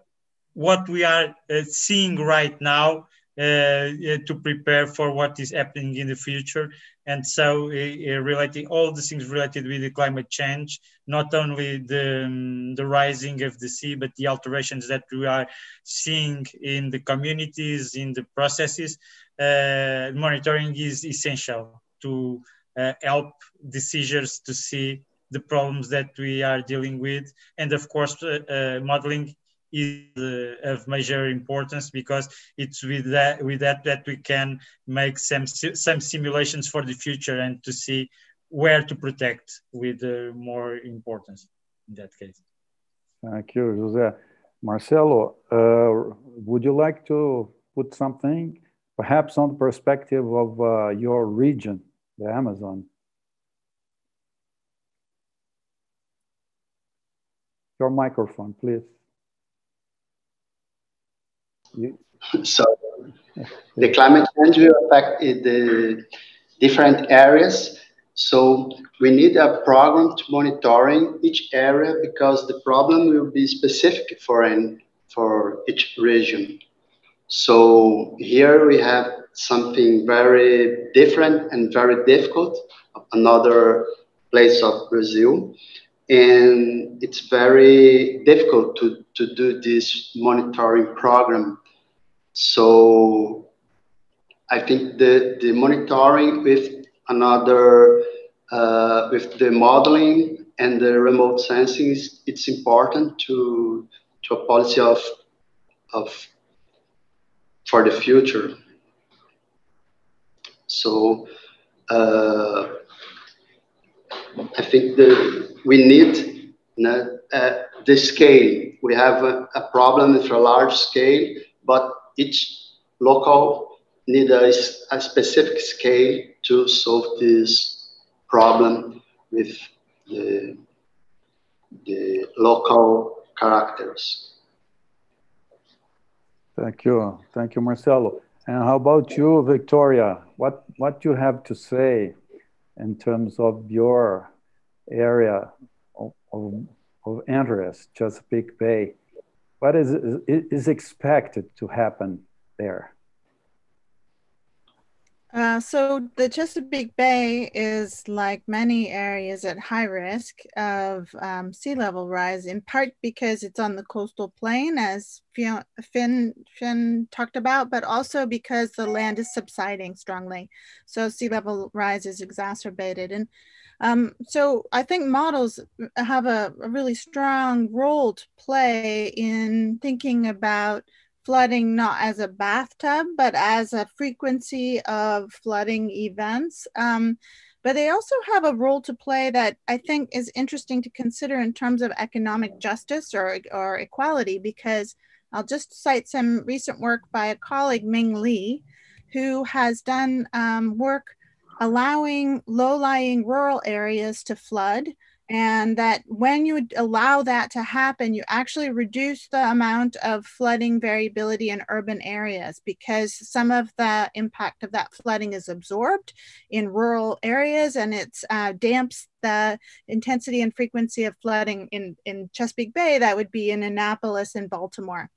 Speaker 4: what we are uh, seeing right now uh, to prepare for what is happening in the future. And so, uh, uh, relating all the things related with the climate change, not only the, um, the rising of the sea, but the alterations that we are seeing in the communities, in the processes, monitoring is essential to help decisions to see the problems that we are dealing with. And of course, modeling is uh, of major importance because it's with that with that that we can make some some simulations for the future and to see where to protect with uh, more importance in that case.
Speaker 1: Thank you, Jose. Marcelo, uh, would you like to put something, perhaps on the perspective of uh, your region, the Amazon? Your microphone, please.
Speaker 3: So the climate change will affect the different areas. So we need a program to monitoring each area because the problem will be specific for an, for each region. So here we have something very different and very difficult, another place of Brazil and it's very difficult to, to do this monitoring program. So I think the, the monitoring with another, uh, with the modeling and the remote sensing, is, it's important to, to a policy of, of, for the future. So uh, I think the we need know, uh, the scale. We have a, a, problem with a large scale, but each local need a, a specific scale to solve this problem with the, the local characters.
Speaker 1: Thank you. Thank you, Marcelo. And how about you, Victoria? What, what do you have to say in terms of your area of, of, interest, Chesapeake Bay. What is, is expected to happen there?
Speaker 2: Uh, so the Chesapeake Bay is like many areas at high risk of um, sea level rise, in part because it's on the coastal plain, as Ffion, Ffion talked about, but also because the land is subsiding strongly. So sea level rise is exacerbated. And um, so I think models have a, a, really strong role to play in thinking about flooding not as a bathtub, but as a frequency of flooding events. Um, but they also have a role to play that I think is interesting to consider in terms of economic justice or, or equality, because I'll just cite some recent work by a colleague, Ming Li, who has done um, work allowing low-lying rural areas to flood and that when you allow that to happen, you actually reduce the amount of flooding variability in urban areas because some of the impact of that flooding is absorbed in rural areas and it uh, damps the intensity and frequency of flooding in, in Chesapeake Bay that would be in Annapolis and Baltimore.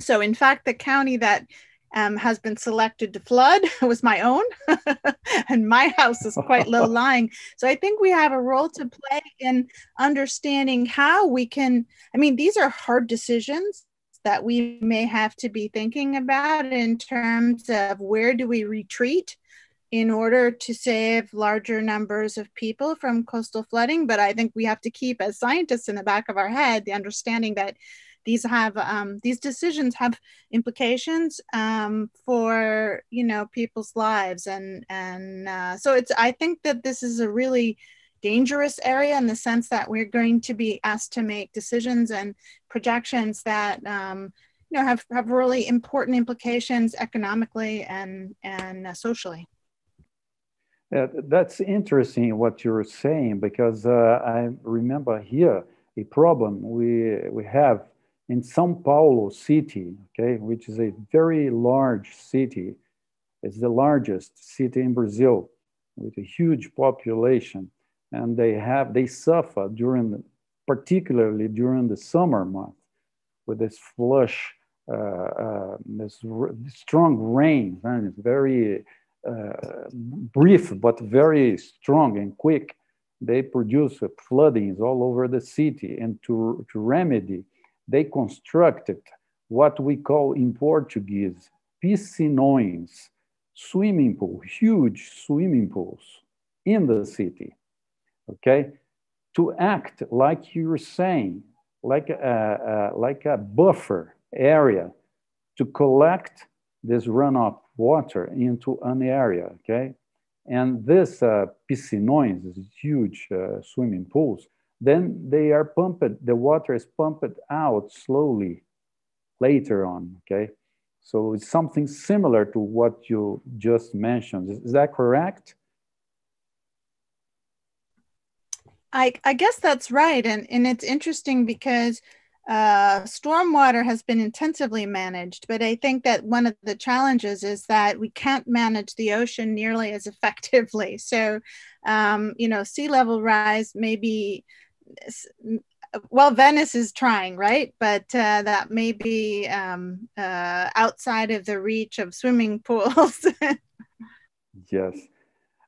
Speaker 2: So in fact, the county that um, has been selected to flood it was my own. And my house is quite low lying. So i think we have a role to play in understanding how we can i mean these are hard decisions that we may have to be thinking about in terms of where do we retreat in order to save larger numbers of people from coastal flooding. But i think we have to keep as scientists in the back of our head the understanding that these have um, these decisions have implications um, for you know people's lives. And and uh, so it's i think that this is a really dangerous area in the sense that we're going to be asked to make decisions and projections that um, you know have, have really important implications economically and and uh, socially.
Speaker 1: Yeah, that's interesting what you're saying because uh, I remember here a problem we we have in Sao Paulo city, okay, which is a very large city. It's the largest city in Brazil with a huge population. And they have, they suffer during, particularly during the summer month with this flush, uh, uh, this strong rain, and it's very uh, brief, but very strong and quick. They produce floodings all over the city. And to, to remedy they constructed what we call in Portuguese piscinões, swimming pool, huge swimming pools in the city, okay? To act like you're saying, like a, like a buffer area to collect this runoff water into an area, okay? And this uh, piscinões, these huge uh, swimming pools, then they are pumped, the water is pumped out slowly later on, okay? So it's something similar to what you just mentioned. Is that correct?
Speaker 2: I, I guess that's right. And, and it's interesting because uh, stormwater has been intensively managed, but I think that one of the challenges is that we can't manage the ocean nearly as effectively. So, um, you know, sea level rise may be well, Venice is trying, right? But uh, that may be um, uh, outside of the reach of swimming pools.
Speaker 1: yes.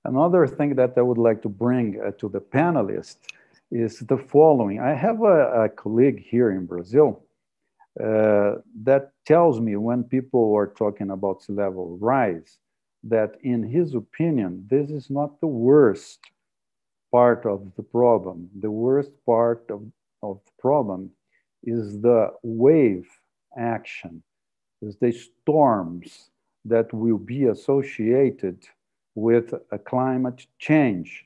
Speaker 1: Another thing that I would like to bring uh, to the panelists is the following. I have a, a colleague here in Brazil uh, that tells me when people are talking about sea level rise, that in his opinion, this is not the worst part of the problem. The worst part of, of the problem is the wave action, is the storms that will be associated with a climate change.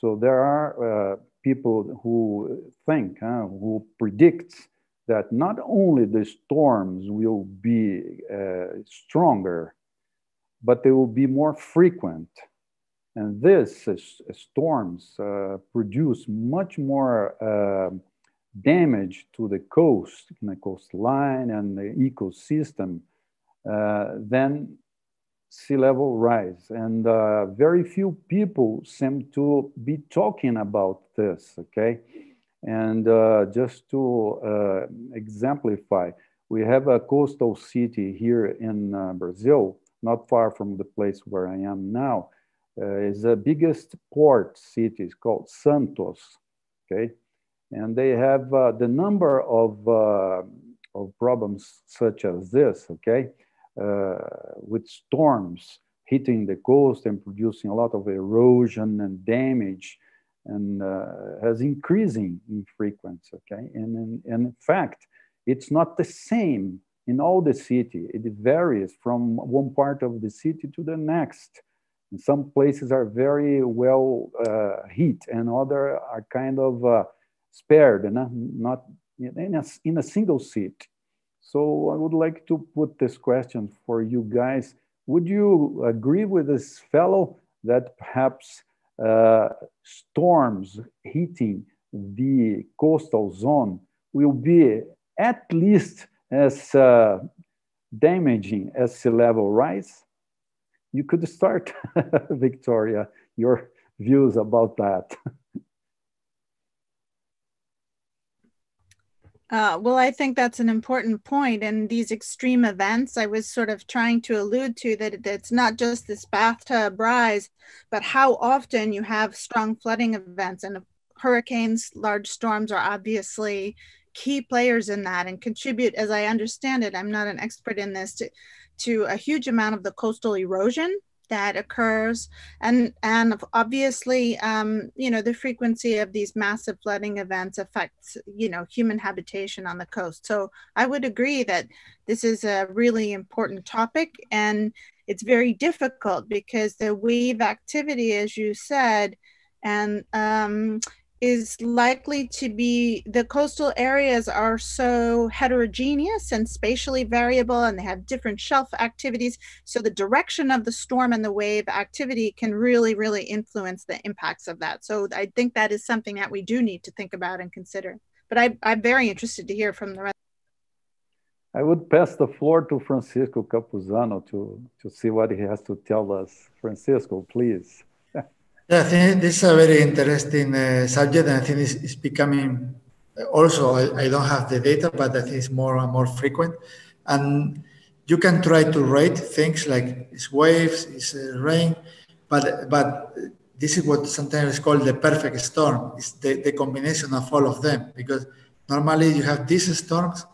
Speaker 1: So there are uh, people who think, uh, who predict that not only the storms will be uh, stronger, but they will be more frequent and this uh, storms uh, produce much more uh, damage to the coast, the coastline and the ecosystem uh, than sea level rise. And uh, very few people seem to be talking about this, okay? And uh, just to exemplify, we have a coastal city here in Brazil, not far from the place where I am now, uh, is the biggest port city. It's called Santos. Okay, and they have uh, the number of uh, of problems such as this. Okay, with storms hitting the coast and producing a lot of erosion and damage and uh, has increasing in frequency okay and in, and in fact it's not the same in all the city it varies from one part of the city to the next some places are very well uh, heat and other are kind of uh, spared and not, not in, a, in a single seat. So I would like to put this question for you guys. Would you agree with this fellow that perhaps uh, storms hitting the coastal zone will be at least as uh, damaging as sea level rise? You could start, Victoria, your views about that.
Speaker 2: Uh, well, I think that's an important point. And these extreme events, I was sort of trying to allude to that it's not just this bathtub rise, but how often you have strong flooding events. And hurricanes, large storms are obviously key players in that and contribute, as I understand it, I'm not an expert in this, to, to a huge amount of the coastal erosion that occurs. And and obviously um, you know the frequency of these massive flooding events affects you know human habitation on the coast. So i would agree that this is a really important topic and it's very difficult because the wave activity as you said and um, is likely to be the coastal areas are so heterogeneous and spatially variable and they have different shelf activities so the direction of the storm and the wave activity can really really influence the impacts of that so i think that is something that we do need to think about and consider but I, i'm very interested to hear from the rest
Speaker 1: I would pass the floor to Francisco Campuzano to, to see what he has to tell us. Francisco, please.
Speaker 6: Yeah, I think this is a very interesting uh, subject, and I think it's, it's becoming also. I, I, don't have the data, but I think it's more and more frequent. And you can try to rate things like it's waves, it's uh, rain, but but this is what sometimes is called the perfect storm. It's the, the combination of all of them because normally you have these storms.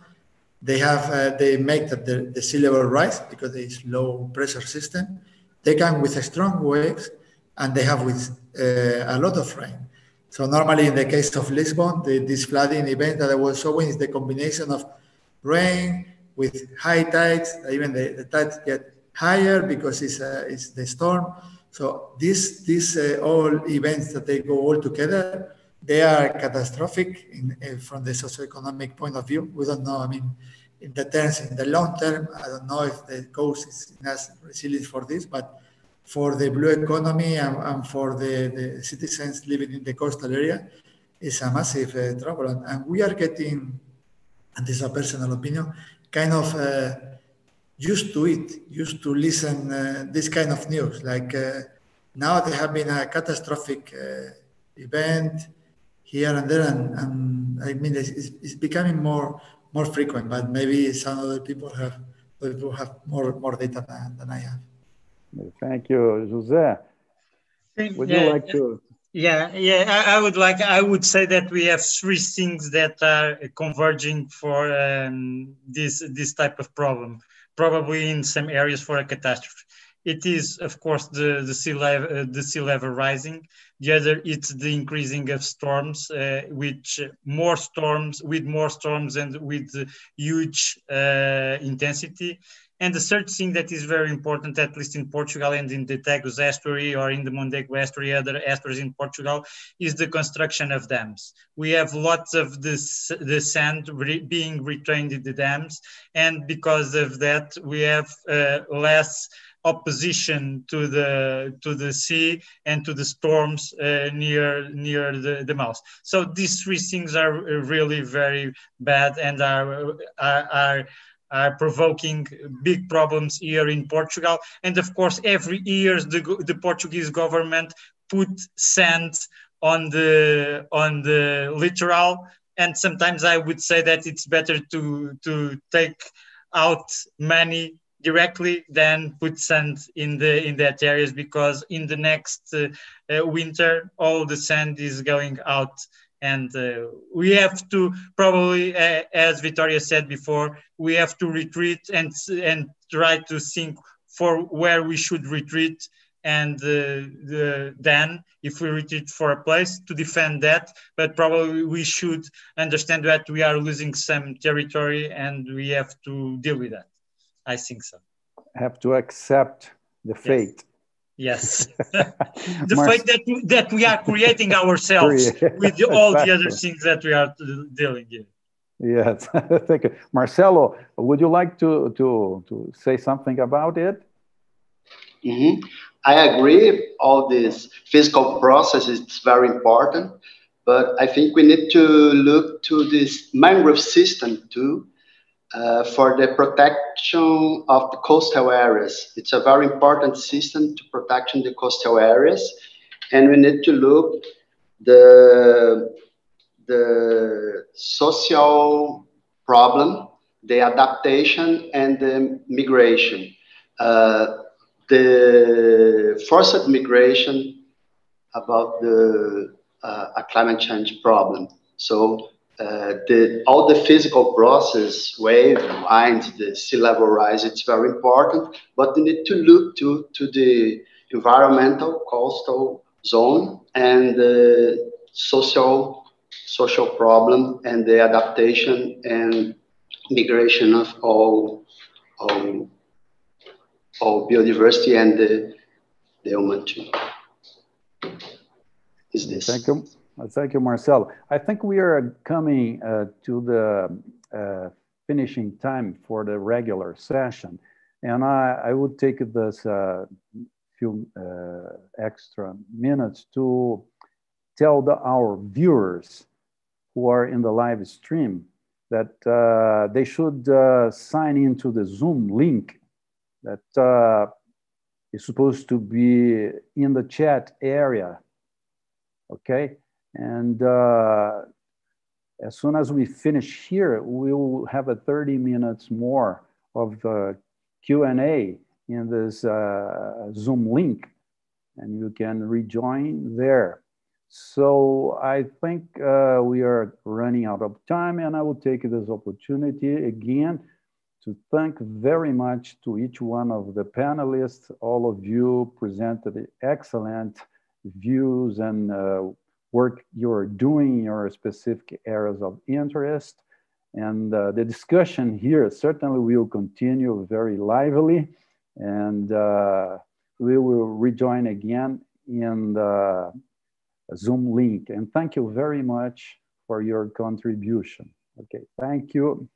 Speaker 6: They have uh, they make that the, the sea level rise because it's low pressure system. They come with strong waves and they have with uh, a lot of rain. So normally in the case of Lisbon, the, this flooding event that I was showing is the combination of rain with high tides. Even the, the tides get higher because it's, uh, it's the storm. So these these uh, all events that they go all together, they are catastrophic in, uh, from the socioeconomic point of view. We don't know. I mean, in the terms in the long term, I don't know if the coast is as resilient for this, but for the blue economy and, and for the, the, citizens living in the coastal area is a massive uh, trouble. And, and, we are getting, and this is a personal opinion, kind of uh, used to it, used to listen uh, this kind of news. Like uh, now there have been a catastrophic uh, event here and there, and, and I mean it's, it's, becoming more more frequent. But maybe some other people have people have more more data than, than I have.
Speaker 1: Thank you, Jose. Would yeah, you like to?
Speaker 4: Yeah, yeah, I, I, would like. I would say that we have three things that are converging for um, this this type of problem. Probably in some areas for a catastrophe. It is, of course, the the sea level uh, the sea level rising. The other, it's the increasing of storms, uh, which more storms with more storms and with huge uh, intensity and the third thing that is very important, at least in Portugal and in the Tagus estuary or in the Mondego estuary, other estuaries in Portugal, is the construction of dams. We have lots of this, the sand re being retained in the dams, and because of that, we have uh, less opposition to the to the sea and to the storms uh, near near the, the mouth. So these three things are really very bad and are are, are are provoking big problems here in Portugal. And of course, every year the, the Portuguese government put sand on the on the littoral. And sometimes I would say that it's better to to take out money directly than put sand in the in that areas because in the next uh, uh, winter all the sand is going out and uh, we have to probably uh, as Victoria said before we have to retreat and and try to think for where we should retreat. And uh, the, then if we retreat for a place to defend that but probably we should understand that we are losing some territory and we have to deal with that. I think so.
Speaker 1: Have to accept the fate. yes.
Speaker 4: Yes, the Mar- fact that that we are creating ourselves with all exactly. the other things that we are dealing with.
Speaker 1: Yes, thank you, Marcelo. Would you like to to to say something about it?
Speaker 3: Mm-hmm. I agree. All this physical process is very important, but I think we need to look to this mangrove system too uh, for the protection of the coastal areas. It's a very important system to protection the coastal areas, and we need to look the the social problem, the adaptation, and the migration. Uh, the forced migration about the uh, a climate change problem. So uh, the, all the physical process, wave, wind, the sea level rise, it's very important, but we need to look to, to the environmental coastal zone and the social, social problem and the adaptation and migration of all, all, all biodiversity and the, the human too. Is this.
Speaker 1: Thank you. Thank you, Marcelo. I think we are coming uh, to the uh, finishing time for the regular session. And I, I would take this uh, few uh, extra minutes to tell the, our viewers who are in the live stream that uh, they should uh, sign into the Zoom link that is supposed to be in the chat area. Okay, and uh, as soon as we finish here, we will have a 30 minutes more of uh, Q&A in this uh, Zoom link, and you can rejoin there. So I think uh, we are running out of time, and I will take this opportunity again to thank very much to each one of the panelists. All of you presented excellent views and uh, work you're doing in your specific areas of interest. And uh, the discussion here certainly will continue very lively and uh, we will rejoin again in the Zoom link. And thank you very much for your contribution. Okay, thank you.